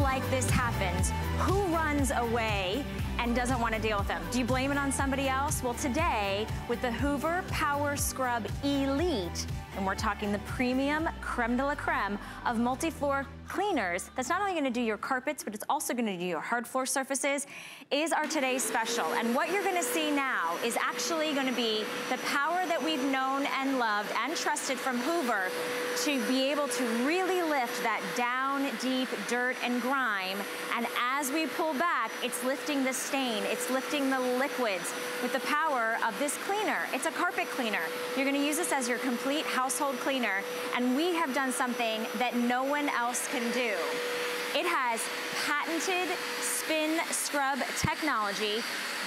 like this happens, who runs away and doesn't want to deal with them? Do you blame it on somebody else? Well, today, with the Hoover Power Scrub Elite, and we're talking the premium creme de la creme of multi-floor cleaners that's not only gonna do your carpets, but it's also gonna do your hard floor surfaces, is our today's special. And what you're gonna see now is actually gonna be the power that we've known and loved and trusted from Hoover to be able to really lift that down deep dirt and grime. And as we pull back, it's lifting the stain, it's lifting the liquids with the power of this cleaner. It's a carpet cleaner. You're gonna use this as your complete household cleaner. And we have done something that no one else can do. It has patented spin scrub technology,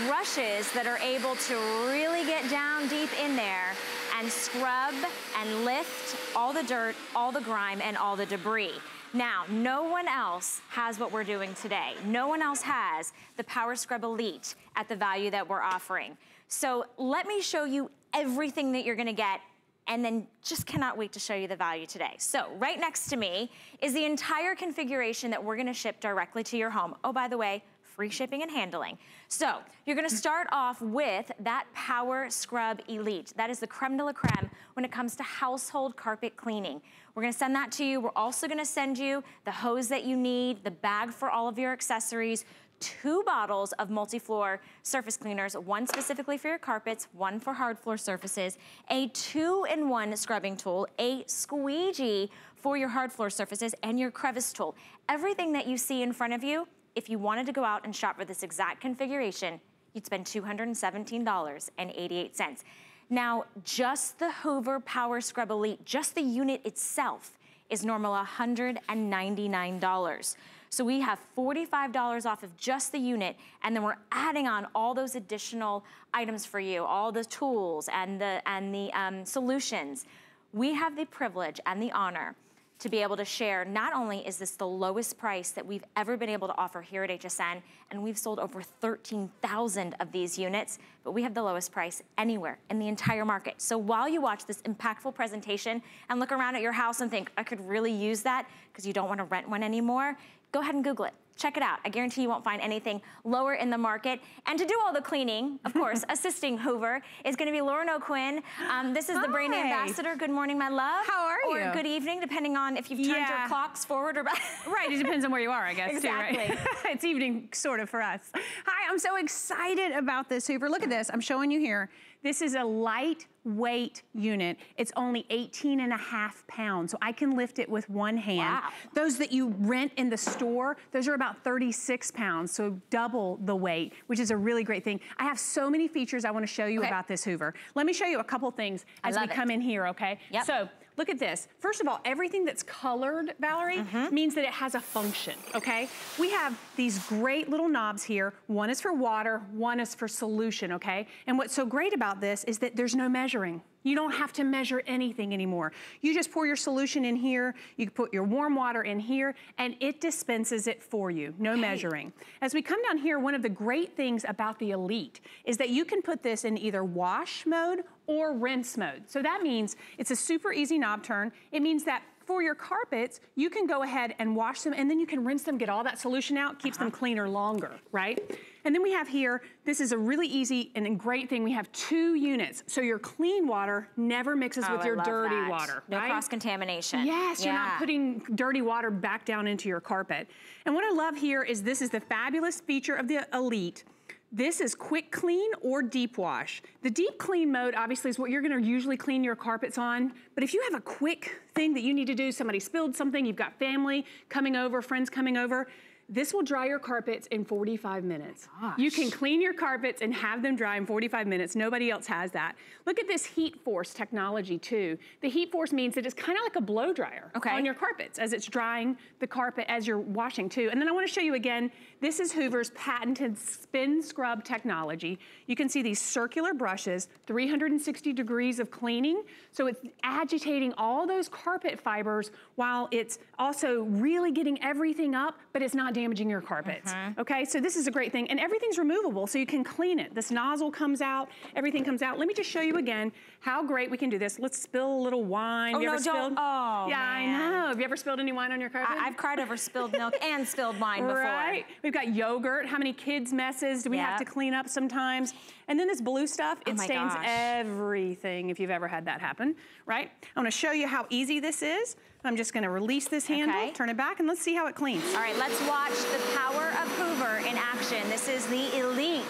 brushes that are able to really get down deep in there and scrub and lift all the dirt, all the grime, and all the debris. Now, no one else has what we're doing today. No one else has the Power Scrub Elite at the value that we're offering. So let me show you everything that you're gonna get and then just cannot wait to show you the value today. So right next to me is the entire configuration that we're gonna ship directly to your home. Oh, by the way, free shipping and handling. So you're gonna start off with that Power Scrub Elite. That is the creme de la creme when it comes to household carpet cleaning. We're gonna send that to you. We're also gonna send you the hose that you need, the bag for all of your accessories, two bottles of multi-floor surface cleaners, one specifically for your carpets, one for hard floor surfaces, a two-in-one scrubbing tool, a squeegee for your hard floor surfaces, and your crevice tool. Everything that you see in front of you, if you wanted to go out and shop for this exact configuration, you'd spend $217.88. Now, just the Hoover Power Scrub Elite, just the unit itself, is normal $199. So we have $45 off of just the unit, and then we're adding on all those additional items for you, all the tools and the, and the um, solutions. We have the privilege and the honor to be able to share, not only is this the lowest price that we've ever been able to offer here at HSN, and we've sold over 13,000 of these units, but we have the lowest price anywhere in the entire market. So while you watch this impactful presentation and look around at your house and think, I could really use that because you don't wanna rent one anymore, go ahead and Google it. Check it out. I guarantee you won't find anything lower in the market. And to do all the cleaning, of course, assisting Hoover is gonna be Lauren O'Quinn. Um, this is Hi. the brand ambassador. Good morning, my love. How are you? Or good evening, depending on if you've turned yeah. your clocks forward or back. right, it depends on where you are, I guess, exactly. too, right? it's evening, sort of, for us. Hi, I'm so excited about this Hoover. Look at this, I'm showing you here. This is a lightweight unit. It's only 18 and a half pounds, so I can lift it with one hand. Wow. Those that you rent in the store, those are about 36 pounds, so double the weight, which is a really great thing. I have so many features I wanna show you okay. about this Hoover. Let me show you a couple things as we it. come in here, okay? Yep. So Look at this. First of all, everything that's colored, Valerie, mm -hmm. means that it has a function, okay? We have these great little knobs here. One is for water, one is for solution, okay? And what's so great about this is that there's no measuring. You don't have to measure anything anymore. You just pour your solution in here, you put your warm water in here, and it dispenses it for you, no measuring. As we come down here, one of the great things about the Elite is that you can put this in either wash mode or rinse mode. So that means it's a super easy knob turn. It means that for your carpets, you can go ahead and wash them and then you can rinse them, get all that solution out, keeps uh -huh. them uh-huh. cleaner longer, right? And then we have here, this is a really easy and great thing. We have two units. So your clean water never mixes oh, with your dirty that. water, No right? cross-contamination. Yes, yeah. you're not putting dirty water back down into your carpet. And what I love here is this is the fabulous feature of the Elite this is quick clean or deep wash. The deep clean mode obviously is what you're gonna usually clean your carpets on, but if you have a quick thing that you need to do, somebody spilled something, you've got family coming over, friends coming over, this will dry your carpets in 45 minutes. Gosh. You can clean your carpets and have them dry in 45 minutes. Nobody else has that. Look at this heat force technology too. The heat force means that it's kind of like a blow dryer okay. on your carpets as it's drying the carpet as you're washing too. And then I wanna show you again, this is Hoover's patented spin scrub technology. You can see these circular brushes, 360 degrees of cleaning. So it's agitating all those carpet fibers while it's also really getting everything up, but it's not damaging your carpets. Mm -hmm. Okay, so this is a great thing. And everything's removable, so you can clean it. This nozzle comes out, everything comes out. Let me just show you again how great we can do this. Let's spill a little wine. Oh, you no, ever spilled? Oh, Yeah, man. I know. Have you ever spilled any wine on your carpet? I have cried over spilled milk and spilled wine before. Right. We've got yogurt. How many kids' messes do we yep. have to clean up sometimes? And then this blue stuff, oh it oh stains gosh. everything if you've ever had that happen, right? I wanna show you how easy this is. I'm just gonna release this handle, okay. turn it back, and let's see how it cleans. All right, let's watch the power of Hoover in action. This is the Elite.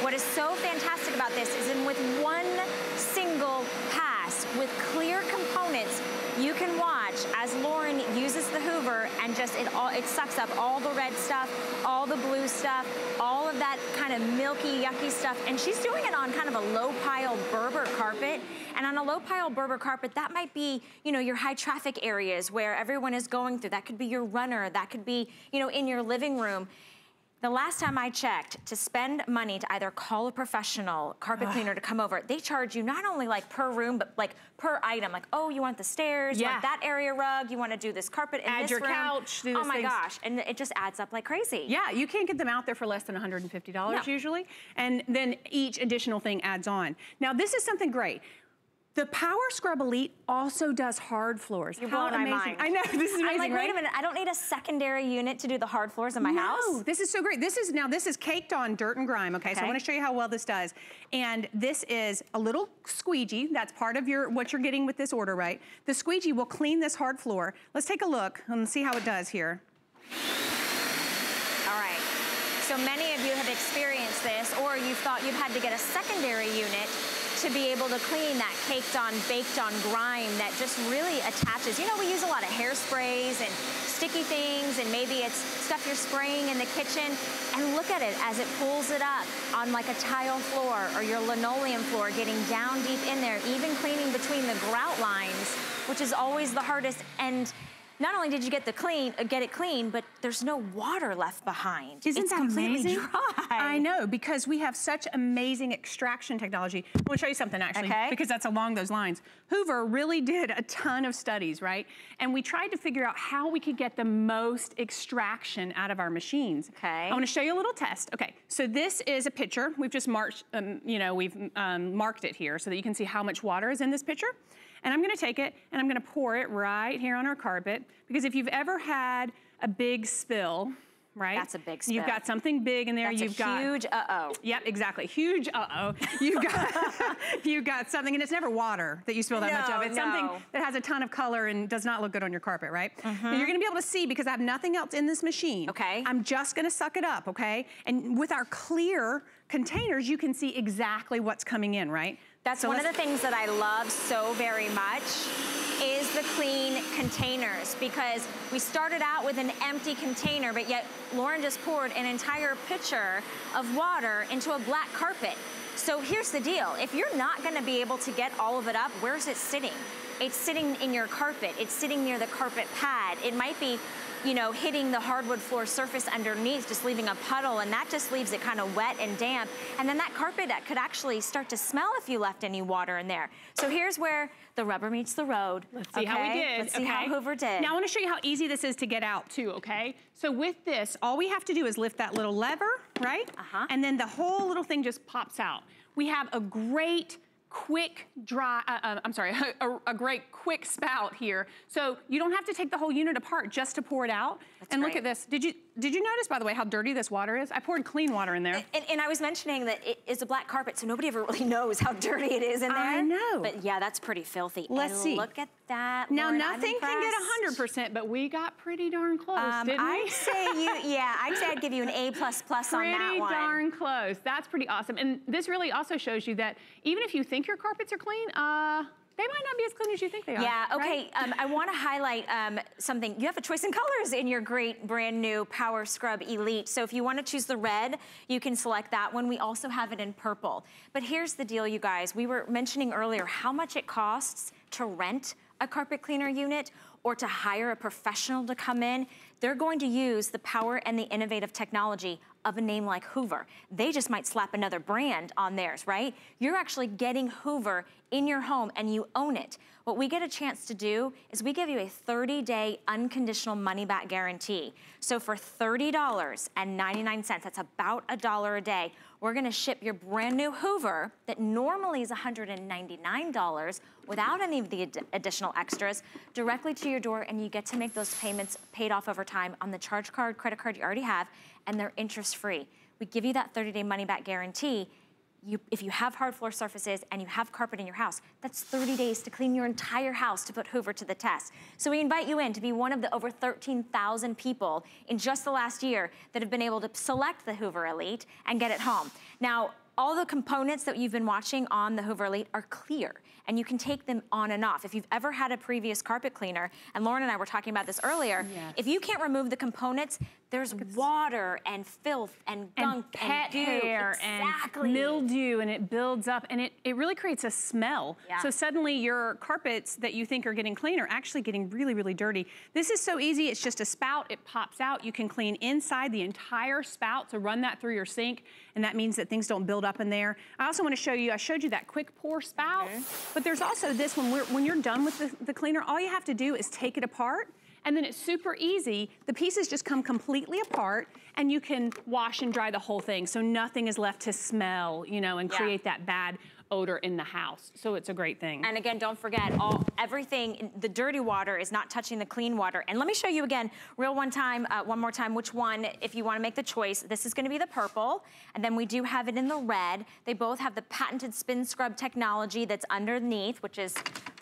What is so fantastic about this is in with one single pass, with clear components, you can watch as Lauren uses the Hoover and just it all it sucks up all the red stuff, all the blue stuff, all of that kind of milky, yucky stuff. And she's doing it on kind of a low pile Berber carpet. And on a low pile Berber carpet, that might be, you know, your high traffic areas where everyone is going through. That could be your runner. That could be, you know, in your living room. The last time I checked, to spend money to either call a professional carpet cleaner to come over, they charge you not only like per room, but like per item. Like, oh, you want the stairs, yeah. you want that area rug, you want to do this carpet in Add this your room. couch, do Oh my things. gosh, and it just adds up like crazy. Yeah, you can't get them out there for less than $150 no. usually. And then each additional thing adds on. Now, this is something great. The Power Scrub Elite also does hard floors. You're How blowing amazing. my mind. I know, this is amazing, I'm like, right? wait a minute, I don't need a secondary unit to do the hard floors in my no, house? No, this is so great. This is, now this is caked on dirt and grime, okay? okay? So I wanna show you how well this does. And this is a little squeegee. That's part of your what you're getting with this order, right? The squeegee will clean this hard floor. Let's take a look and see how it does here. All right. So many of you have experienced this or you've thought you've had to get a secondary unit to be able to clean that caked on, baked on grime that just really attaches. You know, we use a lot of hairsprays and sticky things and maybe it's stuff you're spraying in the kitchen and look at it as it pulls it up on like a tile floor or your linoleum floor, getting down deep in there, even cleaning between the grout lines, which is always the hardest. And not only did you get the clean, uh, get it clean, but there's no water left behind. Isn't it's that amazing? Dry. I know, because we have such amazing extraction technology. I want to show you something actually, okay. because that's along those lines. Hoover really did a ton of studies, right? And we tried to figure out how we could get the most extraction out of our machines. Okay. I want to show you a little test. Okay, so this is a pitcher. We've just marked, um, you know, we've um, marked it here so that you can see how much water is in this pitcher. And I'm gonna take it and I'm gonna pour it right here on our carpet because if you've ever had a big spill, right? That's a big spill. You've got something big in there. That's you've a got huge uh-oh. Yep, exactly. Huge uh-oh. You've got you've got something, and it's never water that you spill that no, much of. It's no. something that has a ton of color and does not look good on your carpet, right? Mm -hmm. you're gonna be able to see because I have nothing else in this machine. Okay. I'm just gonna suck it up, okay? And with our clear containers, you can see exactly what's coming in, right? That's so one of the things that I love so very much is the clean containers because we started out with an empty container, but yet Lauren just poured an entire pitcher of water into a black carpet. So here's the deal. If you're not gonna be able to get all of it up, where's it sitting? It's sitting in your carpet. It's sitting near the carpet pad. It might be you know, hitting the hardwood floor surface underneath, just leaving a puddle, and that just leaves it kind of wet and damp. And then that carpet could actually start to smell if you left any water in there. So here's where the rubber meets the road. Let's see okay? how we did. Let's see okay. how Hoover did. Now I wanna show you how easy this is to get out too, okay? So with this, all we have to do is lift that little lever, right? Uh-huh. And then the whole little thing just pops out. We have a great quick dry, uh, uh, I'm sorry, a, a, great quick spout here. So you don't have to take the whole unit apart just to pour it out. That's and great. look at this. Did you did you notice, by the way, how dirty this water is? I poured clean water in there. And, and I was mentioning that it is a black carpet, so nobody ever really knows how dirty it is in there. I know. But yeah, that's pretty filthy. Let's and see. Look at that. Now, Lauren, nothing can get 100%, but we got pretty darn close, um, didn't we? I'd say you, yeah, I'd say I'd give you an A++ plus plus on that one. Pretty darn close. That's pretty awesome. And this really also shows you that even if you think your carpets are clean, uh, they might not be as clean as you think they are. Yeah, okay. Right? Um, I want to highlight um, something. You have a choice in colors in your great brand new Power Scrub Elite. So if you want to choose the red, you can select that one. We also have it in purple. But here's the deal, you guys. We were mentioning earlier how much it costs to rent a carpet cleaner unit or to hire a professional to come in. they're going to use the power and the innovative technology of a name like Hoover. They just might slap another brand on theirs, right? You're actually getting Hoover in your home and you own it. What we get a chance to do is we give you a 30-day unconditional money-back guarantee. So for $30.99, that's about a dollar a day, we're gonna ship your brand new Hoover that normally is $199 without any of the ad additional extras directly to your door and you get to make those payments paid off over time on the charge card, credit card you already have, and they're interest free. We give you that 30-day money-back guarantee you, if you have hard floor surfaces and you have carpet in your house, that's 30 days to clean your entire house to put Hoover to the test. So we invite you in to be one of the over 13,000 people in just the last year that have been able to select the Hoover Elite and get it home. Now, all the components that you've been watching on the Hoover Elite are clear and you can take them on and off. If you've ever had a previous carpet cleaner, and Lauren and I were talking about this earlier, yes. if you can't remove the components, there's water and filth and gunk and pet and hair exactly. and mildew and it builds up and it, it really creates a smell. Yeah. So suddenly your carpets that you think are getting clean are actually getting really, really dirty. This is so easy. It's just a spout. It pops out. You can clean inside the entire spout. So run that through your sink and that means that things don't build up in there. I also want to show you, I showed you that quick pour spout, okay. but there's also this one, where, when you're done with the, the cleaner, all you have to do is take it apart and then it's super easy. The pieces just come completely apart and you can wash and dry the whole thing so nothing is left to smell, you know, and yeah. create that bad odor in the house. So it's a great thing. And again, don't forget, all everything, the dirty water is not touching the clean water. And let me show you again, real one time, uh, one more time, which one, if you wanna make the choice, this is gonna be the purple, and then we do have it in the red. They both have the patented spin scrub technology that's underneath, which is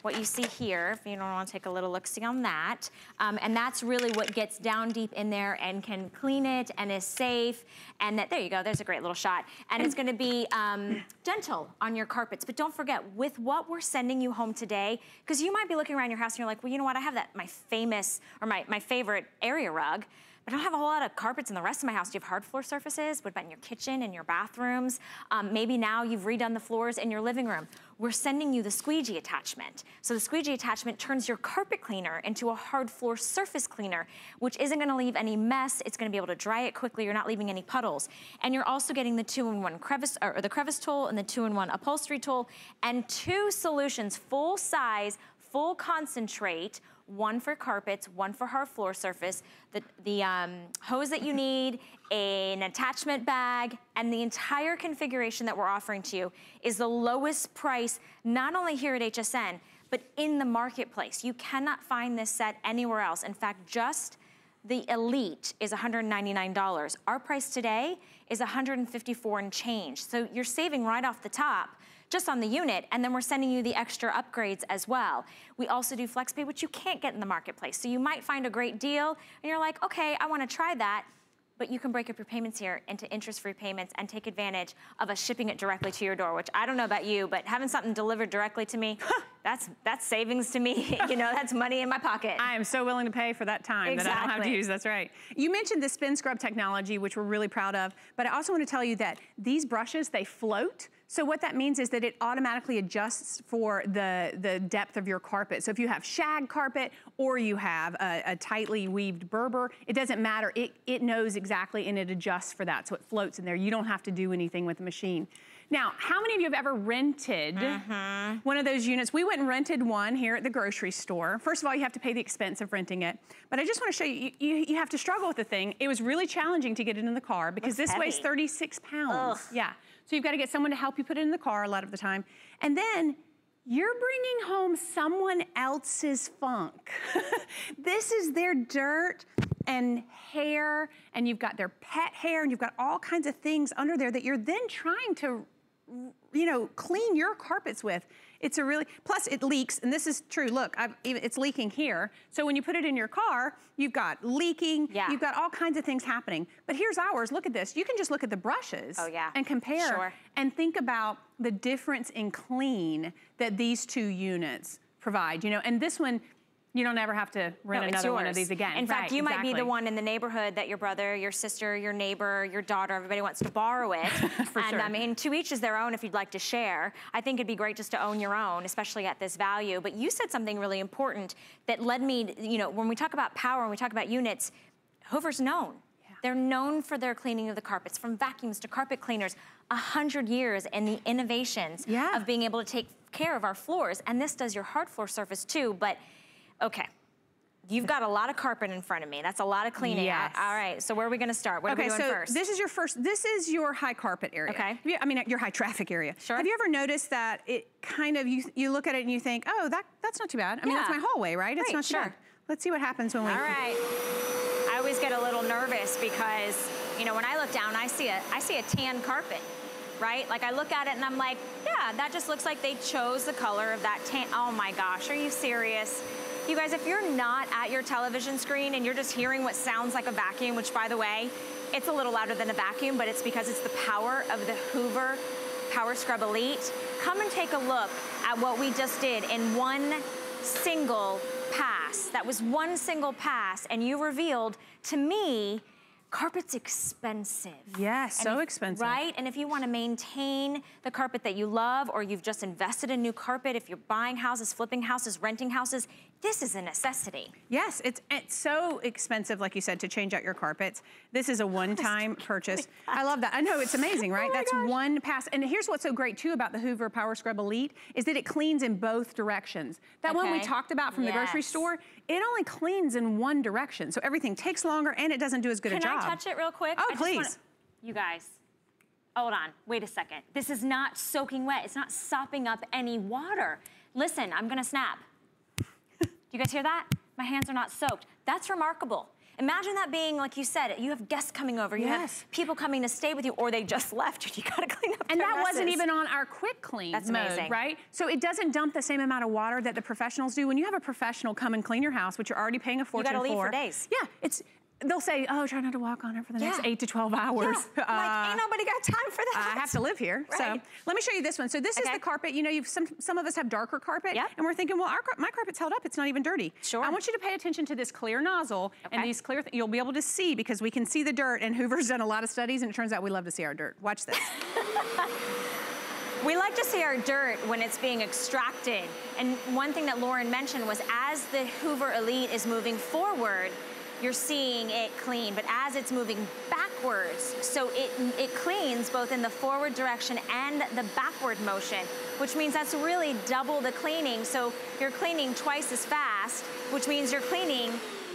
what you see here, if you don't wanna take a little look-see on that. Um, and that's really what gets down deep in there and can clean it and is safe. And that, there you go, there's a great little shot. And it's gonna be um, gentle on your carpets. But don't forget, with what we're sending you home today, because you might be looking around your house and you're like, well, you know what, I have that, my famous, or my, my favorite area rug. I don't have a whole lot of carpets in the rest of my house. Do you have hard floor surfaces? What about in your kitchen and your bathrooms? Um, maybe now you've redone the floors in your living room. We're sending you the squeegee attachment. So the squeegee attachment turns your carpet cleaner into a hard floor surface cleaner, which isn't gonna leave any mess. It's gonna be able to dry it quickly. You're not leaving any puddles. And you're also getting the two-in-one crevice, or the crevice tool and the two-in-one upholstery tool, and two solutions, full size, full concentrate, one for carpets, one for hard floor surface, the, the um, hose that you need, an attachment bag, and the entire configuration that we're offering to you is the lowest price, not only here at HSN, but in the marketplace. You cannot find this set anywhere else. In fact, just the Elite is $199. Our price today is 154 and change. So you're saving right off the top just on the unit, and then we're sending you the extra upgrades as well. We also do FlexPay, which you can't get in the marketplace. So you might find a great deal, and you're like, okay, I wanna try that but you can break up your payments here into interest-free payments and take advantage of us shipping it directly to your door, which I don't know about you, but having something delivered directly to me, that's that's savings to me. you know, that's money in my pocket. I am so willing to pay for that time exactly. that I don't have to use, that's right. You mentioned the spin scrub technology, which we're really proud of, but I also want to tell you that these brushes, they float, so what that means is that it automatically adjusts for the, the depth of your carpet. So if you have shag carpet or you have a, a tightly weaved Berber, it doesn't matter. It, it knows exactly and it adjusts for that. So it floats in there. You don't have to do anything with the machine. Now, how many of you have ever rented mm -hmm. one of those units? We went and rented one here at the grocery store. First of all, you have to pay the expense of renting it. But I just want to show you, you, you have to struggle with the thing. It was really challenging to get it in the car because this heavy. weighs 36 pounds. Ugh. Yeah. So you've got to get someone to help you put it in the car a lot of the time. And then you're bringing home someone else's funk. this is their dirt and hair, and you've got their pet hair, and you've got all kinds of things under there that you're then trying to, you know, clean your carpets with. It's a really, plus it leaks, and this is true, look, I've, it's leaking here. So when you put it in your car, you've got leaking, yeah. you've got all kinds of things happening. But here's ours, look at this. You can just look at the brushes oh, yeah. and compare sure. and think about the difference in clean that these two units provide. You know, and this one, you don't ever have to rent no, another one of these again. In right, fact, you exactly. might be the one in the neighborhood that your brother, your sister, your neighbor, your daughter, everybody wants to borrow it. For and sure. I mean, to each is their own if you'd like to share. I think it'd be great just to own your own, especially at this value. But you said something really important that led me, you know, when we talk about power and we talk about units, Hoover's known. Yeah. They're known for their cleaning of the carpets, from vacuums to carpet cleaners, a hundred years and the innovations yeah. of being able to take care of our floors. And this does your hard floor surface too, but okay. You've got a lot of carpet in front of me. That's a lot of cleaning. Yes. All right, so where are we gonna start? What okay, are we doing so first? this is your first, this is your high carpet area. Okay. You, I mean, your high traffic area. Sure. Have you ever noticed that it kind of, you, you look at it and you think, oh, that that's not too bad. I mean, that's my hallway, right? It's right, not too sure. bad. Let's see what happens when we... All right. I always get a little nervous because, you know, when I look down, I see a, I see a tan carpet right? Like I look at it and I'm like, yeah, that just looks like they chose the color of that tan. Oh my gosh, are you serious? You guys, if you're not at your television screen and you're just hearing what sounds like a vacuum, which by the way, it's a little louder than a vacuum, but it's because it's the power of the Hoover Power Scrub Elite, come and take a look at what we just did in one single pass. That was one single pass, and you revealed to me Carpet's expensive. Yes, so if, expensive. Right, and if you wanna maintain the carpet that you love or you've just invested in new carpet, if you're buying houses, flipping houses, renting houses, this is a necessity. Yes, it's, it's so expensive, like you said, to change out your carpets. This is a one-time purchase. I love that. I know, it's amazing, oh right? Oh That's gosh. one pass. And here's what's so great, too, about the Hoover Power Scrub Elite is that it cleans in both directions. That okay. one we talked about from yes. the grocery store, it only cleans in one direction. So everything takes longer and it doesn't do as good Can a job. Can I touch it real quick? Oh, I please. Wanna, you guys, hold on, wait a second. This is not soaking wet. It's not sopping up any water. Listen, I'm gonna snap. Do you guys hear that? My hands are not soaked. That's remarkable. Imagine that being, like you said, you have guests coming over, you yes. have people coming to stay with you, or they just left and you gotta clean up And that messes. wasn't even on our quick clean That's mode, amazing. right? So it doesn't dump the same amount of water that the professionals do. When you have a professional come and clean your house, which you're already paying a fortune for. You gotta leave for, for days. Yeah, it's they'll say, oh, try not to walk on it for the yeah. next eight to 12 hours. Yeah. Uh, like, ain't nobody got time for that. I have to live here. Right. So let me show you this one. So this okay. is the carpet. You know, you've some, some of us have darker carpet. Yep. And we're thinking, well, our, my carpet's held up. It's not even dirty. Sure. I want you to pay attention to this clear nozzle okay. and these clear, you'll be able to see because we can see the dirt and Hoover's done a lot of studies and it turns out we love to see our dirt. Watch this. We like to see our dirt when it's being extracted. And one thing that Lauren mentioned was as the Hoover Elite is moving forward, you're seeing it clean, but as it's moving backwards, so it, it cleans both in the forward direction and the backward motion, which means that's really double the cleaning. So you're cleaning twice as fast, which means you're cleaning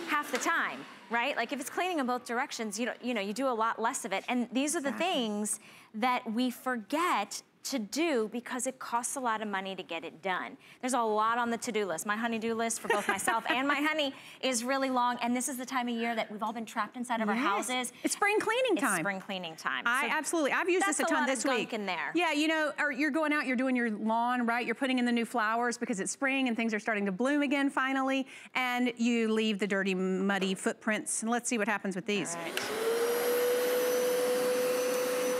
half the time right? Like if it's cleaning in both directions, you know, you know, you do a lot less of it. And these are the things that we forget to do because it costs a lot of money to get it done. There's a lot on the to-do list. My honey-do list for both myself and my honey is really long, and this is the time of year that we've all been trapped inside of yes. our houses. It's spring cleaning time. It's spring cleaning time. I so absolutely, I've used this a ton a this week. in there. Yeah, you know, or you're going out, you're doing your lawn, right? You're putting in the new flowers because it's spring and things are starting to bloom again finally, and you leave the dirty, muddy footprints. And let's see what happens with these.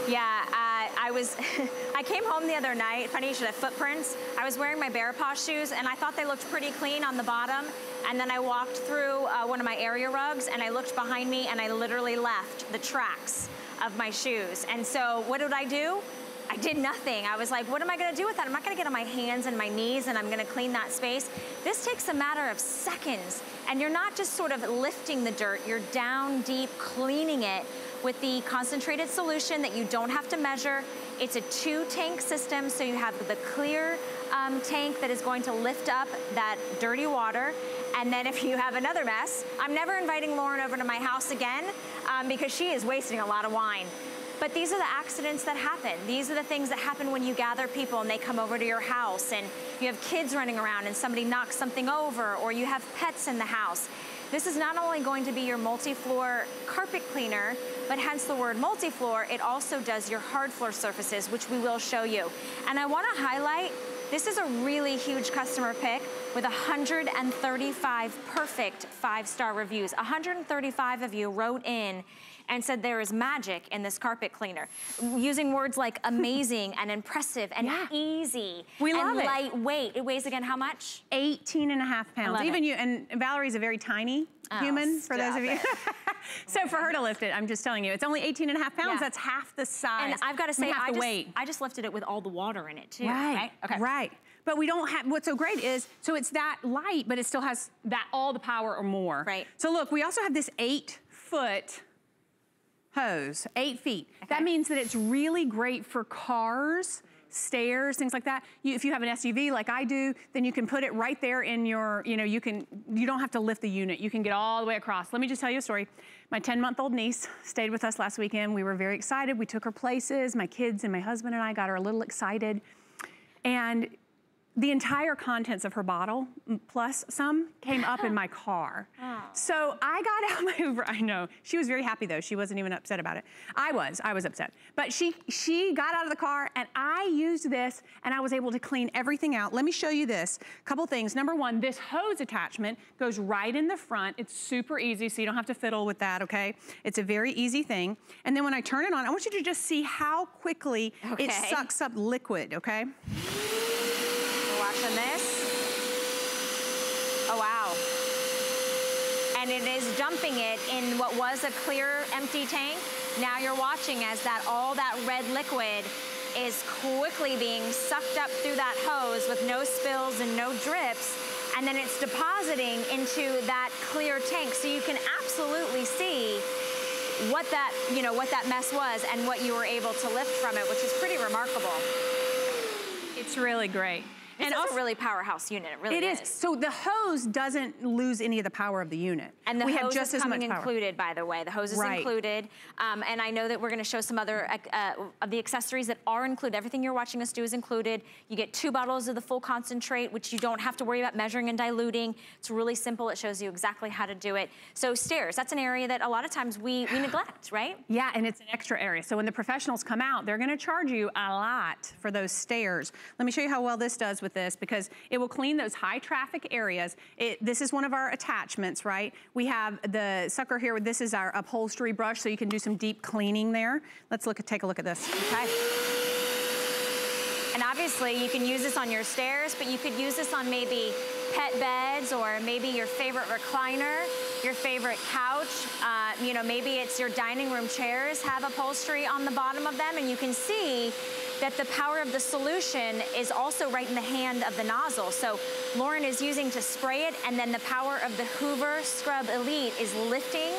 Yeah, uh, I was, I came home the other night, funny you should have footprints. I was wearing my Bearpaw shoes and I thought they looked pretty clean on the bottom. And then I walked through uh, one of my area rugs and I looked behind me and I literally left the tracks of my shoes. And so what did I do? I did nothing. I was like, what am I gonna do with that? I'm not gonna get on my hands and my knees and I'm gonna clean that space. This takes a matter of seconds. And you're not just sort of lifting the dirt, you're down deep, cleaning it with the concentrated solution that you don't have to measure. It's a two tank system, so you have the clear um, tank that is going to lift up that dirty water. And then if you have another mess, I'm never inviting Lauren over to my house again um, because she is wasting a lot of wine. But these are the accidents that happen. These are the things that happen when you gather people and they come over to your house and you have kids running around and somebody knocks something over or you have pets in the house. This is not only going to be your multi-floor carpet cleaner, but hence the word multi-floor, it also does your hard floor surfaces, which we will show you. And I wanna highlight, this is a really huge customer pick with 135 perfect five-star reviews. 135 of you wrote in and said there is magic in this carpet cleaner. Using words like amazing and impressive and yeah. easy we love and it. lightweight. It weighs again how much? 18 and a half pounds. Even it. you, and Valerie's a very tiny oh, human for those of you. so for her to lift it, I'm just telling you, it's only 18 and a half pounds. Yeah. That's half the size. And I've got to say, I just, weight. I just lifted it with all the water in it too. Right, right. Okay. right. But we don't have, what's so great is, so it's that light, but it still has that all the power or more. Right. So look, we also have this eight foot hose, eight feet. Okay. That means that it's really great for cars, stairs, things like that. You, if you have an SUV like I do, then you can put it right there in your, you know, you can, you don't have to lift the unit. You can get all the way across. Let me just tell you a story. My 10 month old niece stayed with us last weekend. We were very excited. We took her places. My kids and my husband and I got her a little excited. And the entire contents of her bottle, plus some, came up in my car. Oh. So I got out my Hoover, I know. She was very happy though. She wasn't even upset about it. I was. I was upset. But she she got out of the car and I used this and I was able to clean everything out. Let me show you this. Couple things. Number one, this hose attachment goes right in the front. It's super easy, so you don't have to fiddle with that, okay? It's a very easy thing. And then when I turn it on, I want you to just see how quickly okay. it sucks up liquid, okay? This. Oh, wow. And it is dumping it in what was a clear, empty tank. Now you're watching as that all that red liquid is quickly being sucked up through that hose with no spills and no drips. And then it's depositing into that clear tank. So you can absolutely see what that, you know, what that mess was and what you were able to lift from it, which is pretty remarkable. It's really great. And also a really powerhouse unit. It really it is. is. So the hose doesn't lose any of the power of the unit. And the we hose have just is coming included, by the way. The hose is right. included. Um, and I know that we're going to show some other uh, of the accessories that are included. Everything you're watching us do is included. You get two bottles of the full concentrate, which you don't have to worry about measuring and diluting. It's really simple. It shows you exactly how to do it. So stairs, that's an area that a lot of times we, we neglect, right? Yeah, and it's an extra area. So when the professionals come out, they're going to charge you a lot for those stairs. Let me show you how well this does with this because it will clean those high traffic areas. It, this is one of our attachments, right? We have the sucker here, this is our upholstery brush, so you can do some deep cleaning there. Let's look at, take a look at this, okay? And obviously you can use this on your stairs, but you could use this on maybe pet beds or maybe your favorite recliner, your favorite couch. Uh, you know, maybe it's your dining room chairs have upholstery on the bottom of them and you can see that the power of the solution is also right in the hand of the nozzle. So Lauren is using to spray it and then the power of the Hoover Scrub Elite is lifting,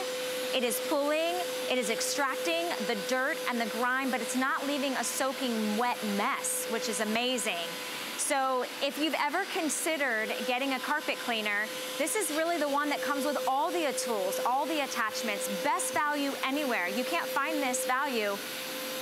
it is pulling, it is extracting the dirt and the grime, but it's not leaving a soaking wet mess, which is amazing. So if you've ever considered getting a carpet cleaner, this is really the one that comes with all the tools, all the attachments, best value anywhere. You can't find this value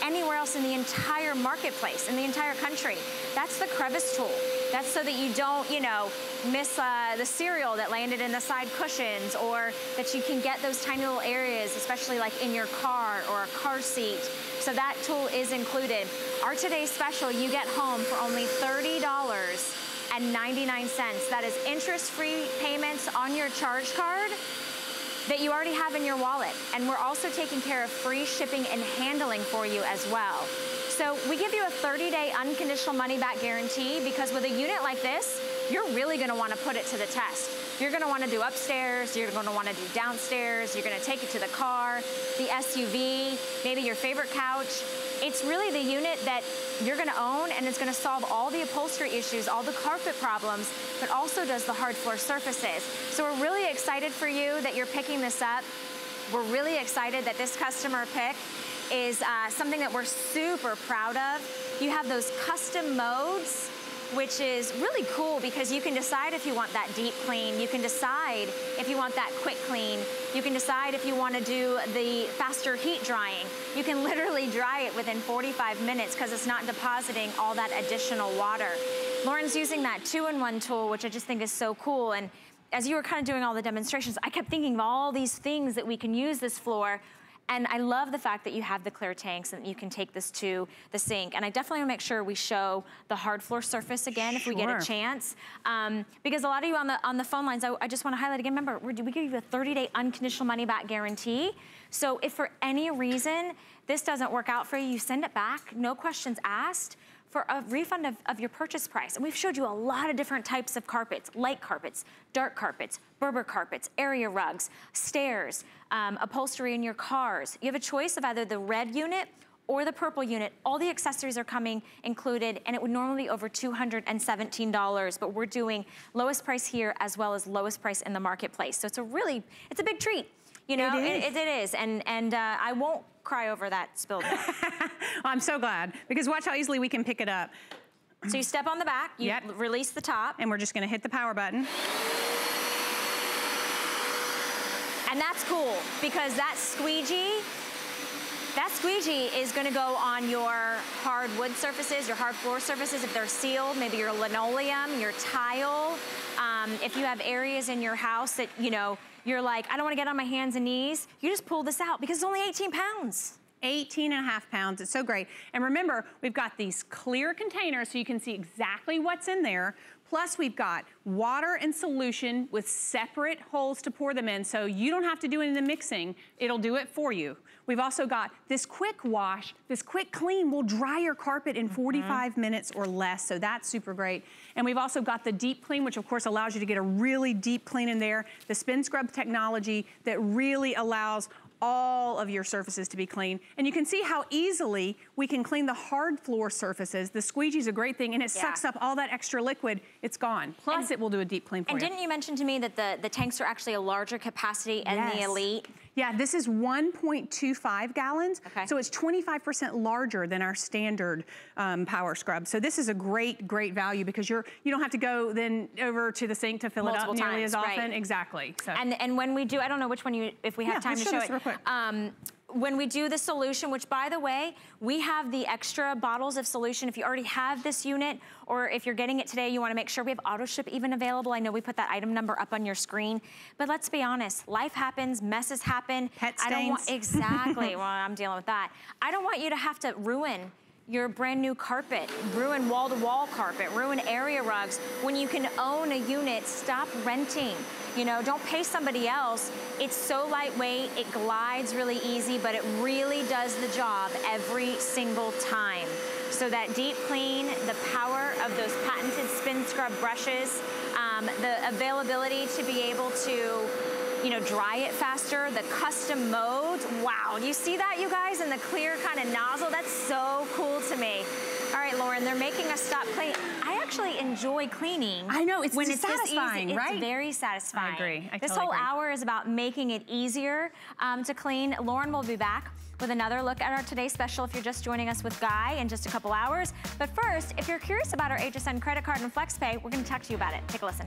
anywhere else in the entire marketplace, in the entire country. That's the crevice tool. That's so that you don't, you know, miss uh, the cereal that landed in the side cushions or that you can get those tiny little areas, especially like in your car or a car seat. So that tool is included. Our today's special, you get home for only $30 and 99 cents. That is interest-free payments on your charge card that you already have in your wallet. And we're also taking care of free shipping and handling for you as well. So we give you a 30-day unconditional money-back guarantee because with a unit like this, you're really gonna wanna put it to the test. You're gonna wanna do upstairs, you're gonna wanna do downstairs, you're gonna take it to the car, the SUV, maybe your favorite couch. It's really the unit that you're gonna own and it's gonna solve all the upholstery issues, all the carpet problems, but also does the hard floor surfaces. So we're really excited for you that you're picking this up. We're really excited that this customer pick is uh, something that we're super proud of. You have those custom modes which is really cool because you can decide if you want that deep clean. You can decide if you want that quick clean. You can decide if you want to do the faster heat drying. You can literally dry it within 45 minutes because it's not depositing all that additional water. Lauren's using that two-in-one tool, which I just think is so cool. And as you were kind of doing all the demonstrations, I kept thinking of all these things that we can use this floor and I love the fact that you have the clear tanks and you can take this to the sink. And I definitely wanna make sure we show the hard floor surface again sure. if we get a chance. Um, because a lot of you on the on the phone lines, I, I just wanna highlight again, remember, we give you a 30-day unconditional money back guarantee. So if for any reason this doesn't work out for you, you send it back, no questions asked for a refund of, of, your purchase price. And we've showed you a lot of different types of carpets, light carpets, dark carpets, Berber carpets, area rugs, stairs, um, upholstery in your cars. You have a choice of either the red unit or the purple unit. All the accessories are coming included and it would normally be over $217, but we're doing lowest price here as well as lowest price in the marketplace. So it's a really, it's a big treat. You know, It is. It, it is. And, and uh, I won't cry over that spilled milk. I'm so glad because watch how easily we can pick it up. so you step on the back, you Yep. release the top, And we're just gonna hit the power button. and that's cool because that squeegee, that squeegee is gonna go on your hard wood surfaces, your hard floor surfaces if they're sealed, maybe your linoleum, your tile. Um, if you have areas in your house that, you know, you're like, I don't wanna get on my hands and knees, you just pull this out because it's only 18 pounds. 18 and a half pounds, it's so great. And remember, we've got these clear containers so you can see exactly what's in there. Plus we've got water and solution with separate holes to pour them in so you don't have to do any of the mixing, it'll do it for you. We've also got this quick wash, this quick clean will dry your carpet in mm-hmm. 45 minutes or less, so that's super great. And we've also got the deep clean, which of course allows you to get a really deep clean in there. The spin scrub technology that really allows all of your surfaces to be clean. And you can see how easily we can clean the hard floor surfaces. The squeegee's a great thing and it Yeah. sucks up all that extra liquid. It's gone. Plus And- it will do a deep clean for And you. didn't you mention to me that the, the tanks are actually a larger capacity and the Elite? Yeah, this is 1.25 gallons. Okay. So it's 25% larger than our standard um, power scrub. So this is a great, great value because you're you don't have to go then over to the sink to fill Multiple it up nearly times, as often. right. Exactly. So And and when we do, I don't know which one you, if we have Yeah, time to show it. real quick. Um, when we do the solution, which by the way, we have the extra bottles of solution. If you already have this unit, or if you're getting it today, you wanna make sure we have auto ship even available. I know we put that item number up on your screen, but let's be honest, life happens, messes happen. Pet I don't want, stains. exactly, well, I'm dealing with that. I don't want you to have to ruin your brand new carpet, ruin wall-to-wall carpet, ruin area rugs. When you can own a unit, stop renting. You know, don't pay somebody else. It's so lightweight, it glides really easy, but it really does the job every single time. So that deep clean, the power of those patented spin scrub brushes, um, the availability to be able to you know, dry it faster, the custom mode. Wow, do you see that, you guys? And the clear kind of nozzle, that's so cool to me. All right, Lauren, they're making us stop cleaning. I actually enjoy cleaning. I know, it's when it's satisfying, easy. right? It's very satisfying. agree, I this totally whole agree. hour is about making it easier um, to clean. Lauren will be back with another look at our today's special if you're just joining us with Guy in just a couple hours. But first, if you're curious about our HSN credit card and FlexPay, we're gonna talk to you about it. Take a listen.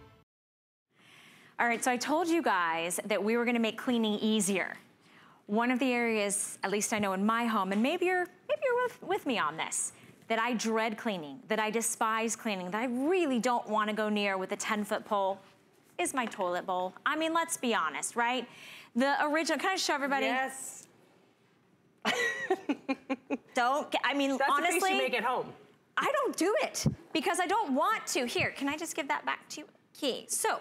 All right, so I told you guys that we were gonna make cleaning easier. One of the areas, at least I know in my home, and maybe you're, maybe you're with, with me on this, that I dread cleaning, that I despise cleaning, that I really don't wanna go near with a 10 foot pole is my toilet bowl. I mean, let's be honest, right? The original, can I show everybody? Yes. Don't, I mean, That's honestly. you make at home. I don't do it because I don't want to. Here, can I just give that back to you? Key. So,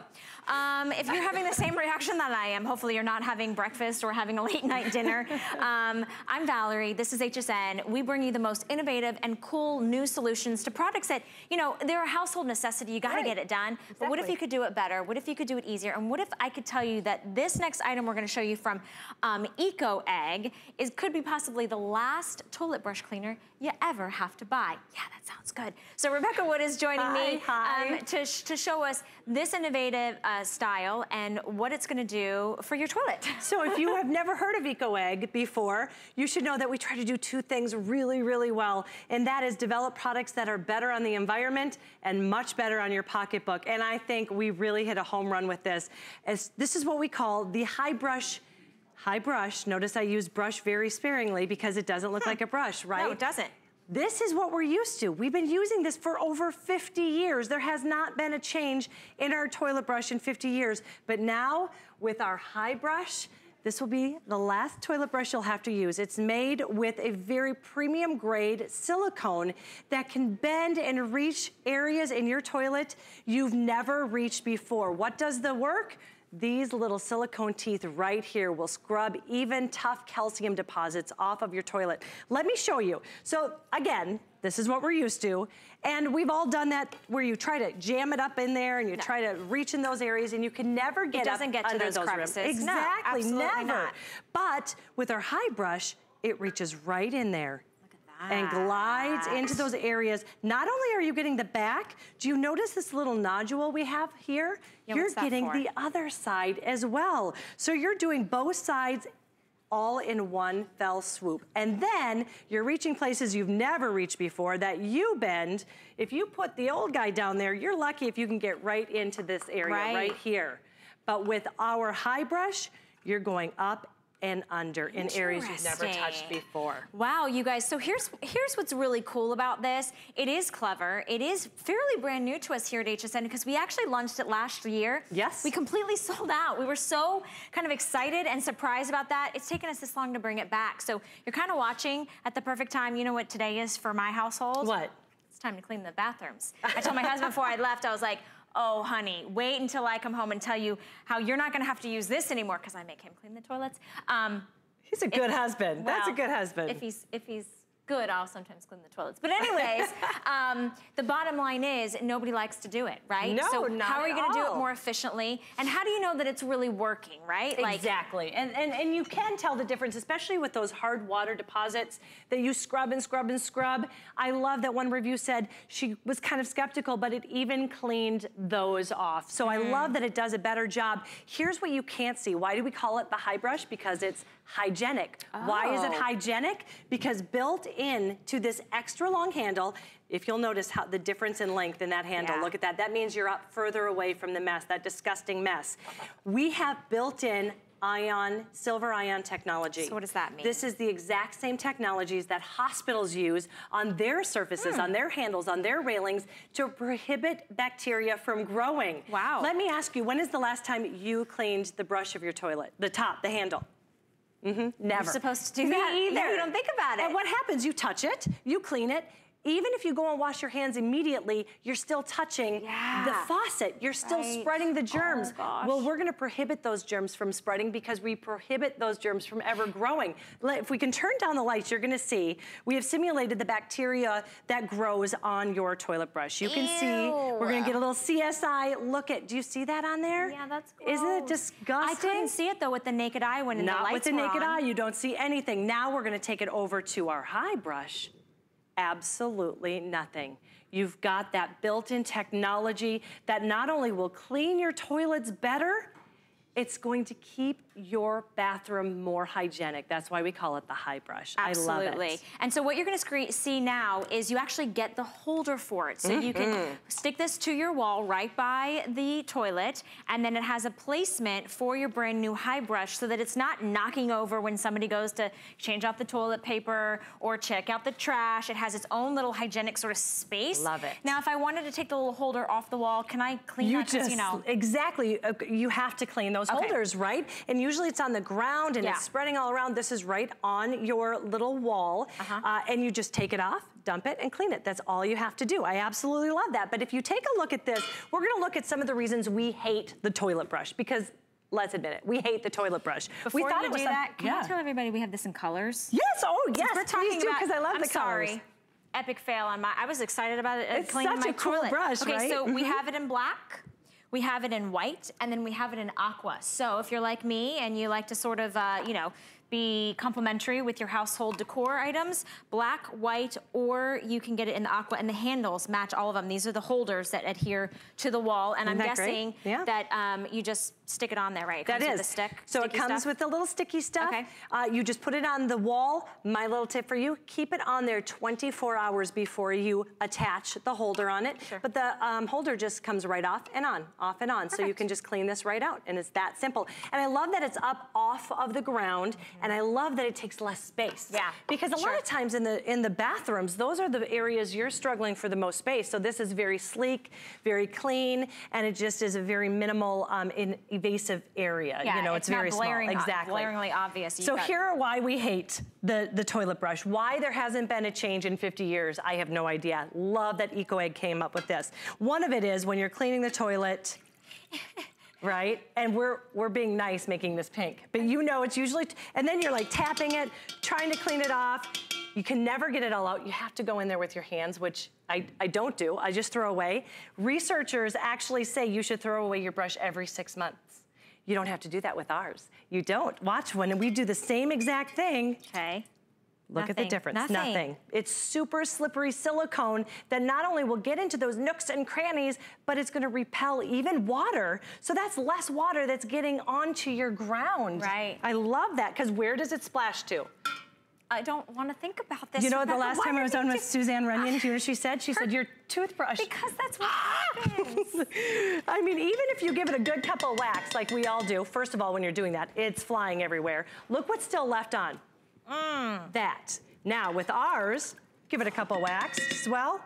um, if you're having the same reaction that I am, hopefully you're not having breakfast or having a late night dinner. Um, I'm Valerie. This is HSN. We bring you the most innovative and cool new solutions to products that, you know, they're a household necessity. You got to Right. get it done. But what if you could do it better? What if you could do it easier? And what if I could tell you that this next item we're going to show you from um, EcoEgg is could be possibly the last toilet brush cleaner you ever have to buy. Yeah, that sounds good. So Rebecca Wood is joining Hi, me hi. Um, to, sh- to show us this innovative uh, Uh, style and what it's gonna do for your toilet. So if you have never heard of EcoEgg before, you should know that we try to do two things really, really well, and that is develop products that are better on the environment and much better on your pocketbook. And I think we really hit a home run with this. As this is what we call the high brush high brush. Notice I use brush very sparingly because it doesn't look like a brush, right? No, it doesn't. This is what we're used to. We've been using this for over 50 years. There has not been a change in our toilet brush in 50 years. But now, with our high brush, this will be the last toilet brush you'll have to use. It's made with a very premium grade silicone that can bend and reach areas in your toilet you've never reached before. What does the work? These little silicone teeth right here will scrub even tough calcium deposits off of your toilet. Let me show you. So again, this is what we're used to. And we've all done that where you try to jam it up in there and you no. try to reach in those areas and you can never get it doesn't get to those, those crevices. Rims. Exactly, no, never. Not. But with our high brush, it reaches right in there and glides ah. into those areas. Not only are you getting the back, do you notice this little nodule we have here? Yeah, you're getting for? the other side as well. So you're doing both sides all in one fell swoop. And then you're reaching places you've never reached before that you bend. If you put the old guy down there, you're lucky if you can get right into this area right, right here. But with our high brush, you're going up and under in areas you've never touched before. Wow, you guys, so here's here's what's really cool about this. It is clever. It is fairly brand new to us here at HSN because we actually launched it last year. Yes. We completely sold out. We were so kind of excited and surprised about that. It's taken us this long to bring it back. So you're kind of watching at the perfect time. You know what today is for my household? What? It's time to clean the bathrooms. I told my husband before I left, I was like, oh, honey, wait until I come home and tell you how you're not gonna have to use this anymore because I make him clean the toilets. Um, he's a good if, husband. Well, That's a good husband. If he's if he's good, I'll sometimes clean the toilets. But anyways, um, the bottom line is nobody likes to do it, right? No, so not how are you going to do it more efficiently? And how do you know that it's really working, right? Exactly. Like, and, and, and you can tell the difference, especially with those hard water deposits that you scrub and scrub and scrub. I love that one review said she was kind of skeptical, but it even cleaned those off. So mm. I love that it does a better job. Here's what you can't see. Why do we call it the high brush? Because it's hygienic. Oh. Why is it Oh. hygienic? Because built in to this extra long handle, if you'll notice how the difference in length in that handle, Yeah. look at that. That means you're up further away from the mess, that disgusting mess. We have built in ion, silver ion technology. So what does that mean? This is the exact same technologies that hospitals use on their surfaces, hmm. on their handles, on their railings to prohibit bacteria from growing. Wow. Let me ask you, when is the last time you cleaned the brush of your toilet? The top, the handle? Mm-hmm. Never. You're supposed to do Me that. either. No, you don't think about it. And what happens? You touch it, you clean it. Even if you go and wash your hands immediately, you're still touching Yeah. the faucet. You're still Right. spreading the oh, germs. Oh. Well, we're gonna prohibit those germs from spreading because we prohibit those germs from ever growing. If we can turn down the lights, you're gonna see we have simulated the bacteria that grows on your toilet brush. You can see, we're gonna get a little CSI look at, do you see that on there? Yeah, that's Isn't it disgusting? I couldn't see it though with the naked eye when the Not with the naked on. eye, you don't see anything. Now we're gonna take it over to our high brush. Absolutely nothing. You've got that built-in technology that not only will clean your toilets better, it's going to keep your bathroom more hygienic. That's why we call it the high brush. Absolutely. I love it. And so what you're gonna see now is you actually get the holder for it. So you can Mm-hmm. stick this to your wall right by the toilet, and then it has a placement for your brand new high brush so that it's not knocking over when somebody goes to change out the toilet paper or check out the trash. It has its own little hygienic sort of space. Love it. Now, if I wanted to take the little holder off the wall, can I clean You that? 'Cause, just, you know, exactly, uh, you have to clean those Okay. holders, right? And usually it's on the ground and Yeah. it's spreading all around. This is right on your little wall. Uh-huh. Uh, and you just take it off, dump it, and clean it. That's all you have to do. I absolutely love that. But if you take a look at this, we're gonna look at some of the reasons we hate the toilet brush because let's admit it, we hate the toilet brush. before we thought you it was do some- that, can yeah. I tell everybody we have this in colors? Yes, oh yes, We're talking please about because I love I'm the colors. sorry. Epic fail on my. I was excited about it. uh, It's cleaning such my a cool toilet. brush, okay, right? so we Mhm. have it in black. We have it in white, and then we have it in aqua. So if you're like me and you like to sort of, uh, you know, be complementary with your household decor items, black, white, or you can get it in the aqua, and the handles match all of them. These are the holders that adhere to the wall, and Isn't I'm great? guessing Yeah. that um, you just stick it on there, right? It That is. with the stick, so it comes stuff? with the little sticky stuff. Okay. Uh, you just put it on the wall. My little tip for you, keep it on there 24 hours before you attach the holder on it. Sure. But the um, holder just comes right off and on, off and on. So you can just clean this right out and it's that simple. And I love that it's up off of the ground and I love that it takes less space. Yeah, Because a sure. lot of times in the in the bathrooms, those are the areas you're struggling for the most space. So this is very sleek, very clean, and it just is a very minimal um, in evasive area. Yeah, you know, it's it's, very blaring, small. Exactly. blaringly obvious. You've So here are why we hate the, the toilet brush. Why there hasn't been a change in 50 years, I have no idea. Love that EcoEgg came up with this. One of it is when you're cleaning the toilet, right? And we're we're being nice making this pink. But you know it's usually, and then you're like tapping it, trying to clean it off. You can never get it all out. You have to go in there with your hands, which I, I don't do. I just throw away. Researchers actually say you should throw away your brush every six months. You don't have to do that with ours. You don't. Watch when we do the same exact thing. Okay. Look at the Nothing. difference. Nothing. It's super slippery silicone that not only will get into those nooks and crannies, but it's gonna repel even water. So that's less water that's getting onto your ground. Right. I love that, because where does it splash to? I don't want to think about this. You know, the last Why time I was on with Suzanne Runyan, you know she said? She said, your toothbrush. Because that's what happens. I mean, even if you give it a good cup of wax, like we all do, first of all, when you're doing that, it's flying everywhere. Look what's still left on. Mm. That. Now, with ours, give it a cup of wax as well.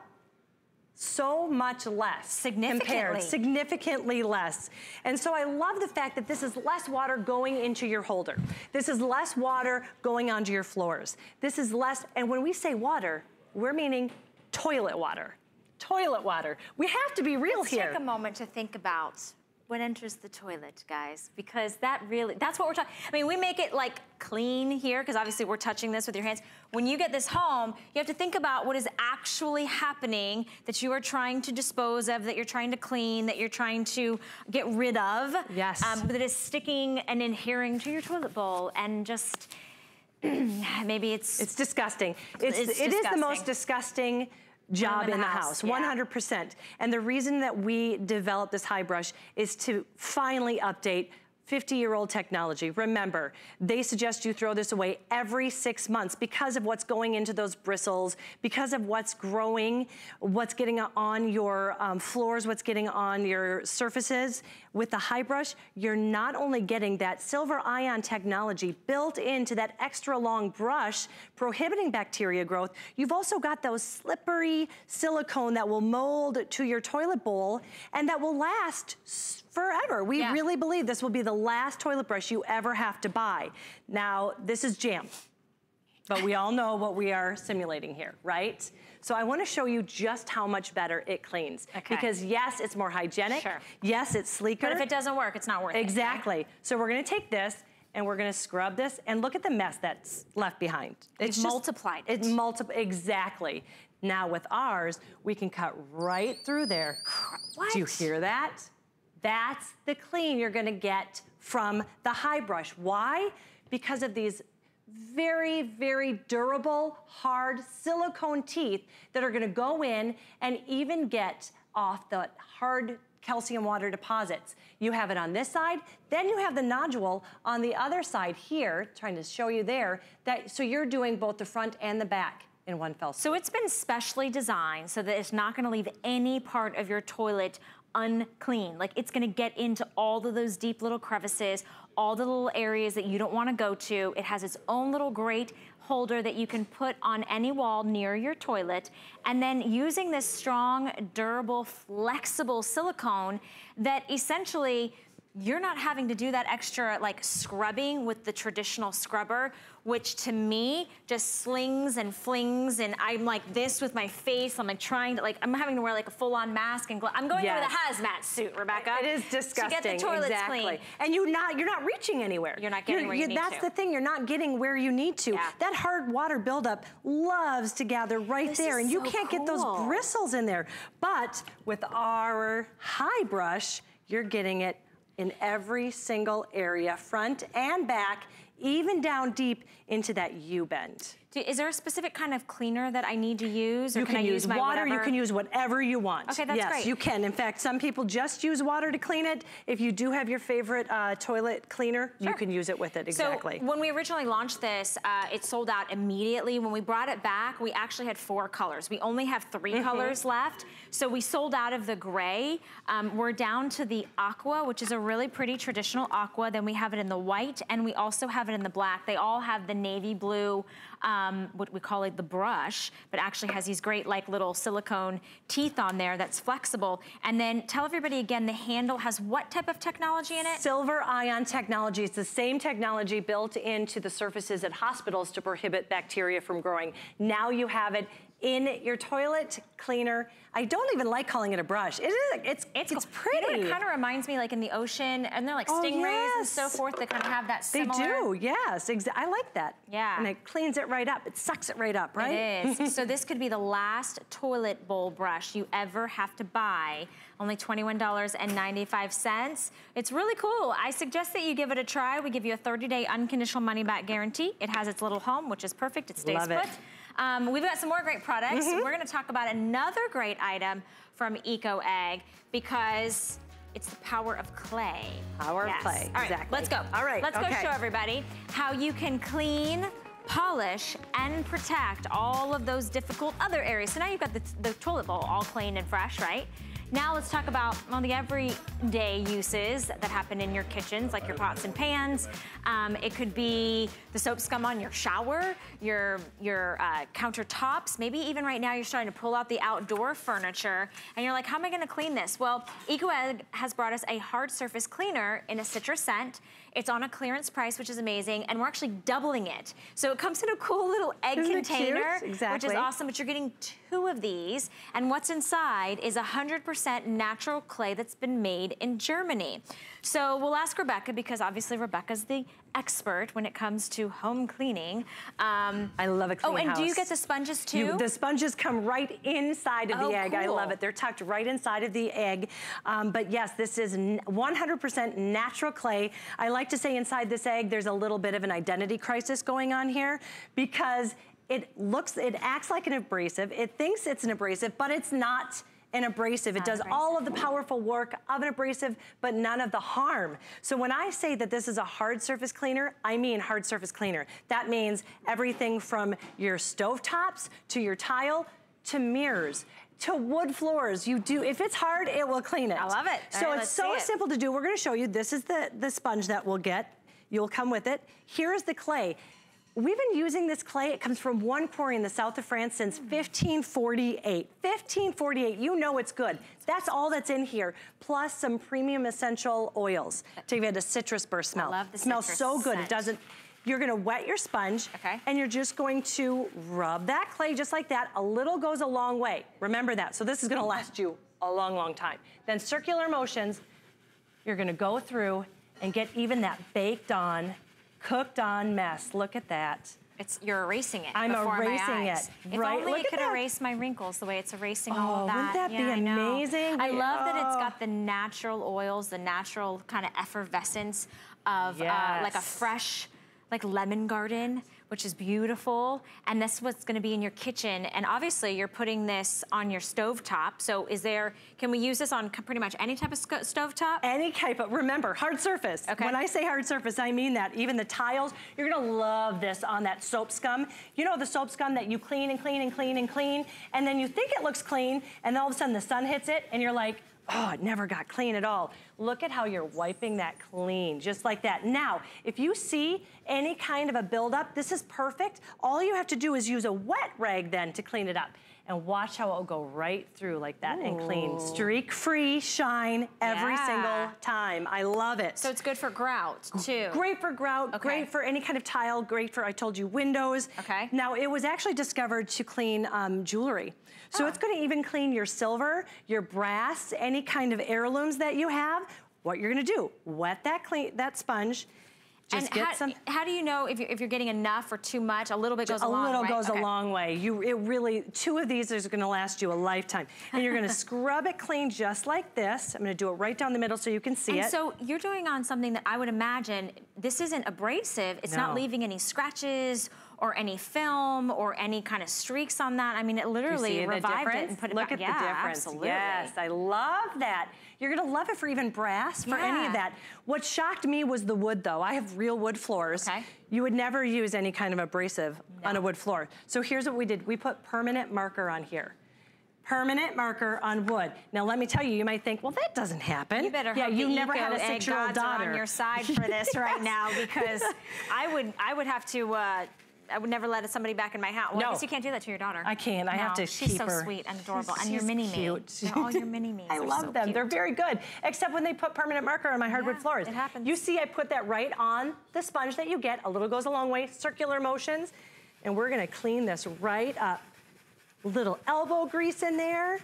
So much less. Significantly. Compared, significantly less. And so I love the fact that this is less water going into your holder. This is less water going onto your floors. This is less, and when we say water, we're meaning toilet water. Toilet water. We have to be real Let's here. take a moment to think about what enters the toilet, guys, because that really, that's what we're talking, I mean, we make it like clean here, because obviously we're touching this with your hands. When you get this home, you have to think about what is actually happening that you are trying to dispose of, that you're trying to clean, that you're trying to get rid of. Yes. Um, that is sticking and adhering to your toilet bowl and just, maybe it's, It's disgusting. It's, It's it is the most disgusting job in the house, house, 100%. And the reason that we developed this high brush is to finally update 50-year-old technology. Remember, they suggest you throw this away every six months because of what's going into those bristles, because of what's growing, what's getting on your um, floors, what's getting on your surfaces. With the high brush, you're not only getting that silver ion technology built into that extra long brush, prohibiting bacteria growth, you've also got those slippery silicone that will mold to your toilet bowl and that will last forever. We Yeah. really believe this will be the last toilet brush you ever have to buy. Now, this is jam, but we all know what we are simulating here, right? So I wanna show you just how much better it cleans. Okay. Because yes, it's more hygienic. Sure. Yes, it's sleeker. but if it doesn't work, it's not worth it. okay? Exactly. So we're gonna take this and we're gonna scrub this and look at the mess that's left behind. It's We've multiplied. It's multiple, exactly. Now with ours, we can cut right through there. Do you hear that? That's the clean you're gonna get from the high brush. Why? Because of these very, very durable, hard silicone teeth that are gonna go in and even get off the hard calcium water deposits. You have it on this side, then you have the nodule on the other side here, trying to show you there, that so you're doing both the front and the back in one fell swoop. So it's been specially designed so that it's not gonna leave any part of your toilet unclean. Like it's gonna get into all of those deep little crevices, all the little areas that you don't wanna go to. It has its own little grate holder that you can put on any wall near your toilet. And then using this strong, durable, flexible silicone that essentially you're not having to do that extra like scrubbing with the traditional scrubber, which to me just slings and flings and I'm like this with my face. I'm like trying to like, I'm having to wear like a full on mask and I'm going in with Yes. a hazmat suit, Rebecca. It is disgusting. To get the toilets exactly. clean. And you're not you're not reaching anywhere. You're not getting where you need to. That's to. the thing. You're not getting where you need to. Yeah. That hard water buildup loves to gather right This there, and you can't get those bristles in there. But with our high brush. you're getting it in every single area, front and back, even down deep into that U-bend. Is there a specific kind of cleaner that I need to use? Or you can, can I use, use water, whatever? you can use whatever you want. Okay, that's yes, great. you can. In fact, some people just use water to clean it. If you do have your favorite uh, toilet cleaner, you can use it with it, exactly. So when we originally launched this, uh, it sold out immediately. When we brought it back, we actually had four colors. We only have 3 Mhm. colors left. So we sold out of the gray. Um, we're down to the aqua, which is a really pretty traditional aqua. Then we have it in the white, and we also have it in the black. They all have the navy blue, um, what we call it the brush, but actually has these great like little silicone teeth on there that's flexible. And then tell everybody again, the handle has what type of technology in it? Silver ion technology. It's the same technology built into the surfaces at hospitals to prohibit bacteria from growing. Now you have it in your toilet cleaner. I don't even like calling it a brush. It is, it's, it's, it's pretty. You know, it kind of reminds me like in the ocean, and they're like Oh, stingrays and so forth that kind of have that similar. They do, yes. I like that. Yeah. And it cleans it right up. It sucks it right up, right? It is. so this could be the last toilet bowl brush you ever have to buy. Only $21.95. It's really cool. I suggest that you give it a try. We give you a 30-day unconditional money-back guarantee. It has its little home, which is perfect. It stays Love it. put. Um, we've got some more great products. Mhm. We're gonna talk about another great item from EcoEgg because it's the power of clay. Power of clay, All right, exactly. let's go. All right, Let's go show everybody how you can clean, polish, and protect all of those difficult other areas. So now you've got the, the toilet bowl all clean and fresh, right? Now let's talk about all the everyday uses that happen in your kitchens, like your pots and pans. Um, it could be the soap scum on your shower, your, your uh, countertops. Maybe even right now you're starting to pull out the outdoor furniture and you're like, how am I gonna clean this? Well, EcoEgg has brought us a hard surface cleaner in a citrus scent. It's on a clearance price, which is amazing, and we're actually doubling it. So it comes in a cool little egg Isn't container, which is awesome, but you're getting two of these, and what's inside is 100% natural clay that's been made in Germany. So we'll ask Rebecca, because obviously Rebecca's the expert when it comes to home cleaning. Um, I love a clean Oh, and do you get the sponges too? You- the sponges come right inside of Oh, the egg. I love it. They're tucked right inside of the egg. Um, but yes, this is 100% natural clay. I like to say inside this egg, there's a little bit of an identity crisis going on here because it looks, it acts like an abrasive. It thinks it's an abrasive, but it's not an abrasive. It does abrasive. all of the powerful work of an abrasive, but none of the harm. So when I say that this is a hard surface cleaner, I mean hard surface cleaner. That means everything from your stovetops to your tile to mirrors to wood floors. You do, if it's hard, it will clean it. I love it. So right, it's so it. simple to do. We're gonna show you, this is the, the sponge that we'll get. You'll come with it. Here's the clay. We've been using this clay. It comes from one quarry in the south of France since 1548. 1548, you know it's good. That's all that's in here, plus some premium essential oils to give it a citrus burst smell. I love the smells so good. scent. It doesn't, you're gonna wet your sponge, Okay. and you're just going to rub that clay just like that. A little goes a long way. Remember that. So this is gonna last you a long, long time. Then circular motions, you're gonna go through and get even that baked on, cooked on mess. Look at that. It's, you're erasing it I'm erasing my eyes. it. If Right, only look it could that. erase my wrinkles the way it's erasing all Oh, of that. wouldn't that be Yeah, I know. amazing? I love that it's got the natural oils, the natural kind of effervescence of uh, like a fresh, like lemon garden, which is beautiful. And that's what's gonna be in your kitchen. And obviously you're putting this on your stove top. So is there, can we use this on pretty much any type of stove top? Any type of, remember, hard surface. Okay. When I say hard surface, I mean that. Even the tiles, you're gonna love this on that soap scum. You know the soap scum that you clean and clean and clean and clean, and then you think it looks clean, and then all of a sudden the sun hits it, and you're like, oh, it never got clean at all. Look at how you're wiping that clean, just like that. Now, if you see any kind of a buildup, this is perfect. All you have to do is use a wet rag then to clean it up. And watch how it'll go right through like that and clean. Streak-free shine every Yeah. single time. I love it. So it's good for grout too. Great for grout, Okay. great for any kind of tile, great for, I told you, windows. Okay. Now, it was actually discovered to clean um, jewelry. So it's gonna even clean your silver, your brass, any kind of heirlooms that you have. What you're gonna do, wet that, clean, that sponge, Just and get how, some. How do you know if you're, if you're getting enough or too much? A little bit goes a, a long way. A little goes Okay. a long way. You, it really, two of these is gonna last you a lifetime. And you're gonna scrub it clean just like this. I'm gonna do it right down the middle so you can see And it. so you're doing on something that I would imagine, this isn't abrasive, it's not leaving any scratches or any film or any kind of streaks on that. I mean, it literally revived it and put it Look back. at yeah, the difference. Absolutely. Yes, I love that. You're gonna love it for even brass, for any of that. What shocked me was the wood though. I have real wood floors. Okay. You would never use any kind of abrasive on a wood floor. So here's what we did. We put permanent marker on here. Permanent marker on wood. Now let me tell you, you might think, well, that doesn't happen. You better yeah, you never had a six-year-old daughter. on your side for this right now because I would I would have to uh, I would never let somebody back in my house. Well, No. I guess you can't do that to your daughter. I can't. I have No, to She's keep so her. sweet and adorable, She's- and your mini me. cute. They're all your mini me. I love them. They're very good, except when they put permanent marker on my hardwood Yeah, floors. it happens. You see, I put that right on the sponge that you get. A little goes a long way. Circular motions, and we're gonna clean this right up. Little elbow grease in there.